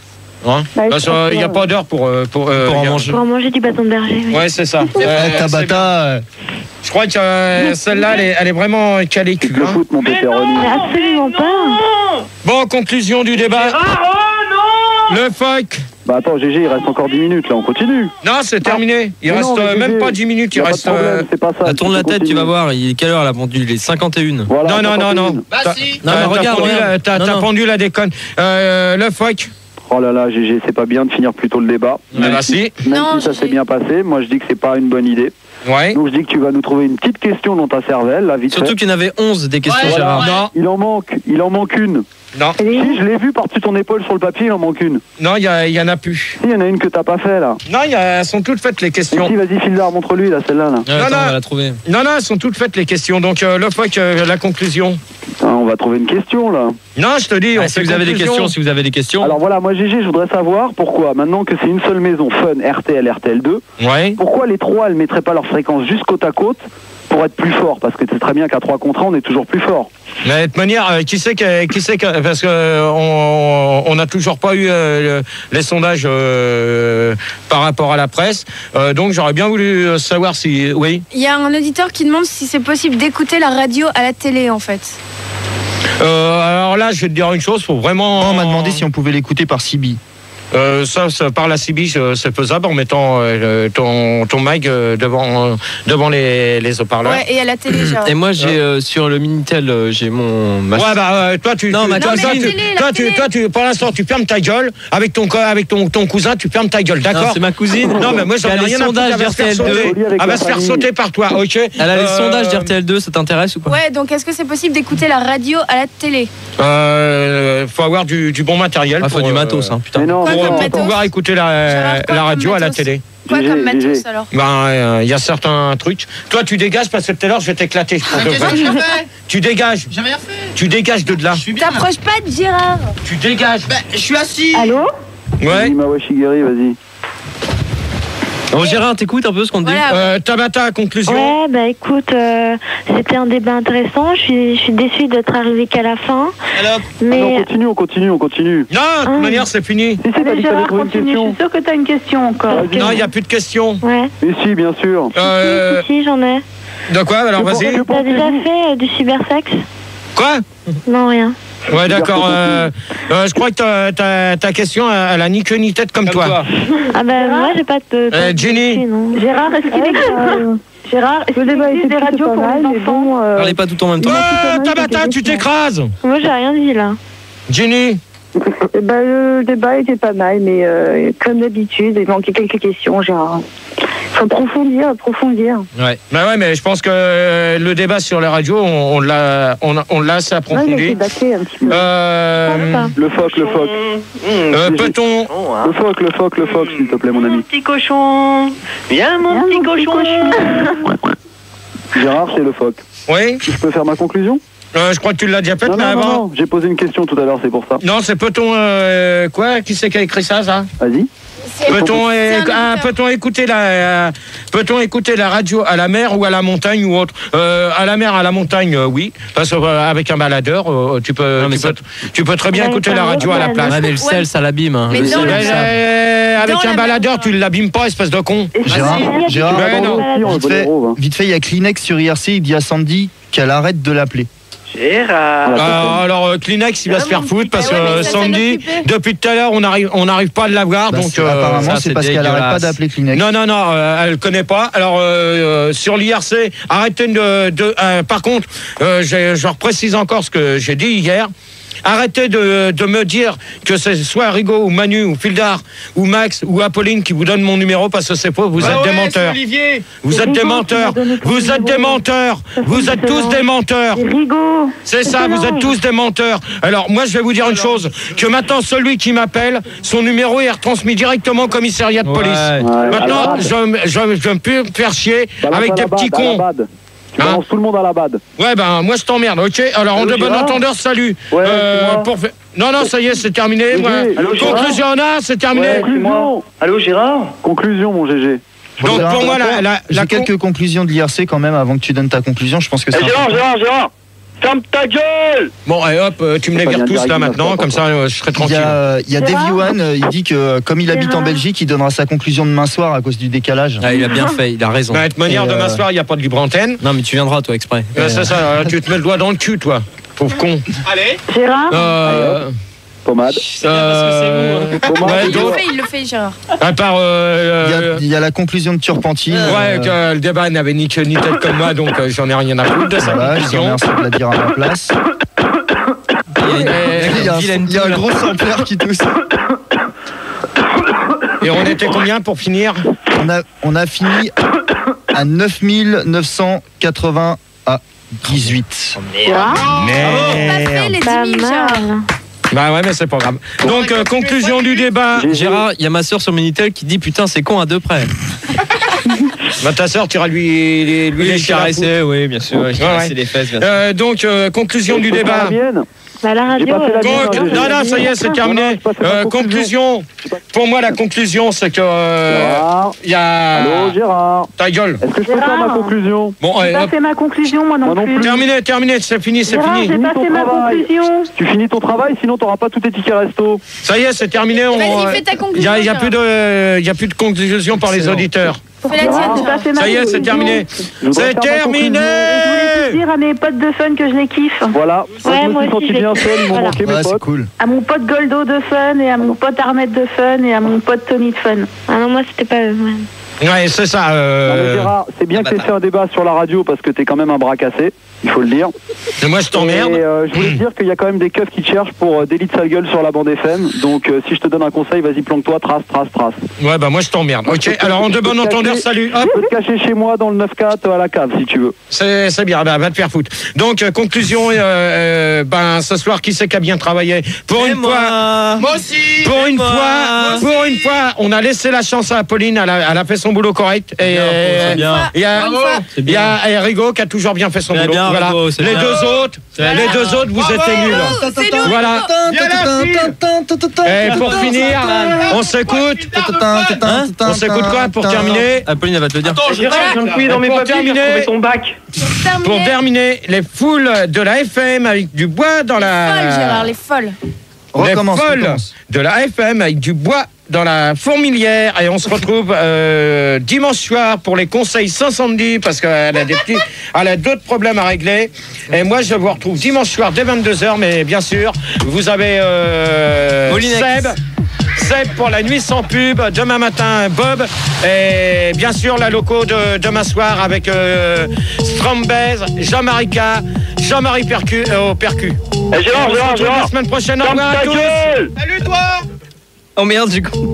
Hein Ouais, Parce je pense qu'il n'y a que- pas d'heure pour, euh, pour, euh, Pour en manger. Pour en manger du bâton de berger. oui. Ouais, c'est ça. Ouais, Euh, bien. Tabata, euh, Je crois que euh, celle-là, elle est, elle est vraiment calée cul. hein. foutes, mon absolument pas. Bon, conclusion du débat. Le fuck. Bah attends, GG, il reste encore 10 minutes, là, on continue. Non, c'est terminé. Il Mais reste non, mais euh, même GG, pas 10 minutes. Y Il a pas de reste. euh, problème, c'est pas ça. Tourne la tête, tu vas voir. Il est quelle heure la pendule Il est 51. Voilà, Non, non, non, non. continue. T'as- Non, t'as- mais t'as regarde, pendu la- regarde. T'as Non, t'as non. pendu la déconne. Euh, le fuck. Oh là là, GG, c'est pas bien de finir plus tôt le débat. Ah bah si. Même Non, si ça GG. s'est bien passé, moi je dis que c'est pas une bonne idée. Ouais. Donc je dis que tu vas nous trouver une petite question dans ta cervelle, là, vite Surtout fait. qu'il y en avait 11 des questions. Gérard. Non, Il en manque, il en manque une. Non, Si, je l'ai vu par-dessus ton épaule sur le papier, il en manque une. non, il y, en a plus. Si, il y en a une que t'as pas fait, là. Non, y a- elles sont toutes faites les Si, questions. vas-y, Fildar, montre-lui, là, celle-là, là. Non, attends, non. on va la trouver. Non, non, elles sont toutes faites les questions. Donc euh, le fuck, euh, la conclusion. Ah, on va trouver une question, là. Non, je te dis, on Ah, si fait vous avez des questions, si vous avez des questions. Alors voilà, moi GG, je voudrais savoir pourquoi, maintenant que c'est une seule maison, Fun, RTL, RTL2, Ouais. pourquoi les trois, elles mettraient pas leur fréquence juste côte à côte pour être plus fort Parce que c'est très bien qu'à trois contre un, on est toujours plus fort. Mais de toute manière, euh, qui sait que, qui sait que, parce euh, on n'a toujours pas eu euh, le- les sondages euh, par rapport à la presse. Euh, donc j'aurais bien voulu savoir si, oui. Il y a un auditeur qui demande si c'est possible d'écouter la radio à la télé, en fait. Euh, alors là, je vais te dire une chose, faut vraiment. on m'a demandé si on pouvait l'écouter par CB. Euh, ça, ça, par la CB, c'est faisable en mettant euh, ton, ton mic euh, devant, euh, devant les, les haut-parleurs. Ouais, et à la télé, Gérard. Et moi, j'ai euh, sur le Minitel, j'ai mon. ma- Ouais, bah, toi, tu, Non, tu- mais toi, tu- toi, toi, pour l'instant, tu fermes ta gueule avec ton, avec ton, ton cousin, tu fermes ta gueule, d'accord c'est ma cousine. Non, mais moi, j'en ai rien à foutre, elle va se faire d'RTL2. sauter. Elle va se faire sauter par toi, ok Elle a les Euh, sondages d'RTL2, ça t'intéresse ou pas? Ouais, donc est-ce que c'est possible d'écouter la radio à la télé? Euh, faut avoir du, du bon matériel. Ah, faut pour, du matos, hein, putain. Mais non, mais pour pouvoir écouter la, radio à la télé. Quoi comme matos, alors Ben, euh, il y a certains trucs. Toi, tu dégages parce que tout à l'heure, je vais t'éclater. je pense, de vrai. Tu dégages. J'avais rien fait. Tu dégages de là. Je suis bien. là. T'approches pas de Gérard Tu dégages. Bah, je suis assis. Allô Ouais. Vas-y, vas-y. Bon, Gérard, t'écoutes un peu ce qu'on te dit Voilà. Euh, Tabata, conclusion. Ouais, bah écoute, euh, c'était un débat intéressant. Je suis, je suis déçue d'être arrivée qu'à la fin. Alors, Ah non, on Mais continue, on continue, on continue. Non, de toute Ah. manière, c'est fini. Si, si, t'as dit Allez, que t'avais Gérard, trouvé une continue. Je question. suis sûre que tu as une question encore. Non, il n'y a plus de questions. ouais, Mais si, bien sûr. Euh, si, si, j'en ai. de quoi Alors, vas-y. T'as déjà fait euh, du cybersexe Quoi? Non, rien. Ouais, d'accord. euh, euh, je crois que ta, ta, ta question, elle a ni queue ni tête comme, Comme toi. toi. Ah bah moi j'ai pas de... Euh, Jenny. Gérard, est-ce qu'il existe, Gérard, est-ce qu'il des radios pour les enfants bon, euh, Parlez pas tout en même temps. Ouais, Tabata, tu t'écrases. Moi j'ai rien dit là. Ginny Eh ben, le débat était pas mal, mais euh, comme d'habitude, il manquait quelques questions, Gérard. Faut approfondir, approfondir. Ouais. Bah ouais, mais je pense que euh, le débat sur la radio, on, on l'a, on, l'a assez Ouais, il a approfondi. petit peu. Euh, Le phoque, le phoque. euh, peut-on Le phoque, le phoque, le phoque, s'il te plaît, mon ami. Petit cochon Viens, mon petit cochon Gérard, c'est le phoque. Oui Je peux faire ma conclusion? Euh, Je crois que tu l'as déjà fait, Non, mais non, avant. non, j'ai posé une question tout à l'heure, c'est pour ça. Non, c'est peut-on euh, quoi? Qui c'est qui a écrit ça, ça? Vas-y. Peut-on ah, peut-on écouter la euh, peut-on écouter la radio à la mer ou à la montagne ou autre Euh, À la mer, à la montagne, euh, oui, parce qu'avec un baladeur, euh, tu peux tu, peux tu peux très bien Ouais, écouter la radio à la plage. Ouais, mais le sel, ça l'abîme. hein. Euh, avec Dans un la baladeur, tu l'abîmes pas, espèce de con. Gérard, Gérard, vite fait, vite fait, il y a Kleenex sur IRC, il dit à Sandy qu'elle arrête de l'appeler. Gérard Euh, alors euh, Kleenex, il va se faire foutre parce que Ah euh, Sandy, depuis tout à l'heure, on n'arrive on n'arrive pas à l'avoir, Bah, donc c'est- euh, apparemment, ça, c'est parce qu'elle arrête pas dégueulasse. d'appeler Kleenex. Non, non, non, euh, elle connaît pas. Alors, euh, euh, sur l'IRC, arrêtez de... de euh, par contre, euh, j'ai- je reprécise encore ce que j'ai dit hier. Arrêtez de, de me dire que c'est soit Rigaud ou Manu ou Fildar ou Max ou Apolline qui vous donne mon numéro parce que c'est faux, vous êtes des menteurs. Vous êtes des menteurs. Vous êtes des menteurs. Vous êtes tous des menteurs. C'est Rigaud. C'est ça, vous êtes tous des menteurs. Alors moi je vais vous dire une chose, que maintenant celui qui m'appelle, son numéro est retransmis directement au commissariat de police. Ouais. Ouais, Maintenant, je, je, je ne peux me faire chier avec des petits cons. Tu Hein tout le monde à la bad. Ouais, ben moi je t'emmerde, ok Alors en Allô, de bon entendeur, salut. Euh, Ouais, moi. pour fa- Non, non, ça y est, c'est terminé. GG. moi. Allô, Gérard Conclusion, on a, c'est terminé. Ouais, Conclusion. Allô, Gérard Conclusion, mon GG. Donc pour moi, la, la, J'ai la con- quelques conclusions de l'IRC quand même avant que tu donnes ta conclusion. Je pense que c'est Eh, Gérard. Gérard, Gérard Ferme ta gueule Bon, et hop, euh, tu me les vires tous là maintenant, comme faire ça euh, je serai Il y tranquille. a, il y a Davy One, euh, il dit que comme il habite en. Belgique, il donnera sa conclusion demain soir à cause du décalage. Ah, il a bien fait, il a raison. Bah, de manière, demain euh, soir, il n'y a pas de libre antenne. Non, mais tu viendras, toi, exprès. Euh, c'est ça, tu te mets le doigt dans le cul, toi. Pauvre con. Gérard Euh, Pommade. euh, Pommade. ouais, Il le fait, il le fait, Gérard. à part. euh, Il y, a, euh, il y a la conclusion de Turpentine. Ouais, euh, que le débat n'avait ni queue ni tête comme moi, donc euh, j'en ai rien à foutre de sa je te conclusion. remercie de la dire à ma place. Il y a un, gros sampleur qui tousse. Et on était combien pour finir On a, on a fini à 9980 à 18. Pas fait Merde. les Pas 10 000, Gérard. mal. Bah ouais, mais c'est pas grave. Donc, euh, conclusion du débat. Gérard, il y a ma soeur sur Minitel qui dit putain, c'est con à deux près. Bah, ta soeur, tu iras lui, lui, la caresser, oui, bien sûr. Ouais, caresser ouais. les fesses, bien sûr. Euh, donc, euh, conclusion du débat. La mienne Bah, la radio. J'ai pas fait la euh, Donc, hein, j'ai- non, non, ça y est, c'est terminé. Euh, conclusion. Pour moi, la conclusion, c'est que. euh, Gérard. Il y a. Allô, Gérard. Ta gueule. Est-ce que je peux faire ma conclusion Bon, J'ai pas hop. fait ma conclusion, moi non, Moi non plus. plus. Terminé, terminé, c'est fini, c'est Gérard, fini. j'ai pas ton fait ma travail. conclusion. Tu finis ton travail, sinon t'auras pas tous tes tickets resto. Ça y est, c'est terminé. On, Vas-y, euh, fais ta Il y conclusion. a, il y a Gérard. plus de, il y a plus de conclusion par les auditeurs. Fais la tienne, Ça y est, c'est terminé. Je C'est terminé. Je voulais dire à mes potes de fun que je les kiffe. Voilà. Ouais, moi, moi je me suis aussi, senti j'ai- bien seul, ils m'ont Voilà. manqué mes Ouais, c'est potes. cool. À mon pote Goldo de fun et à mon pote Armette de fun et à mon pote Tony de fun. Ah non, moi, c'était pas eux. ouais. Ouais, c'est ça. Non, mais Euh... Gérard, c'est bien que tu fait un débat sur la radio parce que t'es quand même un bras cassé, il faut le dire. et Moi, je t'emmerde. Euh, je voulais te dire qu'il y a quand même des keufs qui te cherchent pour euh, délit de sale gueule sur la bande FM. Donc euh, si je te donne un conseil, vas-y planque-toi, trace, trace, trace. Ouais, bah moi, je t'emmerde. Ok. Alors, en de bon entendeur, salut. Hop. Tu peux te cacher chez moi dans le 9-4 à la cave si tu veux. C'est c'est bien, bah, va te faire foutre. Donc, euh, conclusion, euh, euh, ben, ce soir, qui c'est qui a bien travaillé? Pour une fois, Moi aussi pour une moi fois, pour une fois, on a laissé la chance à Apolline, elle a, elle a fait son boulot correct. Et Bien, euh, c'est bien. il y a, il y a et Rigaud qui a toujours bien fait son boulot. bien, voilà. Les bien. deux autres, les deux autres, vous êtes nuls. Voilà. Et pour finir, on s'écoute. Hein On s'écoute quoi pour terminer Apolline, elle va te le dire. Pour terminer- ton bac. Pour terminer, les foules de la FM avec du bois dans la. Folles, Gérard, les folles. Les Recommence, folles recommence. de la FM avec du bois dans la fourmilière et on se retrouve euh, dimanche soir pour les conseils 510 parce qu'elle a des petits elle a d'autres problèmes à régler et moi je vous retrouve dimanche soir dès 22h mais bien sûr vous avez euh. Seb Seb pour la nuit sans pub, demain matin Bob et bien sûr la loco de demain soir avec euh, Strambez, Jean-Marica Jean-Marie Percu, euh, Percu. Eh, Gérard, On se Gérard, retrouve Gérard. La semaine prochaine, au revoir à tous. Salut toi Oh merde, du coup.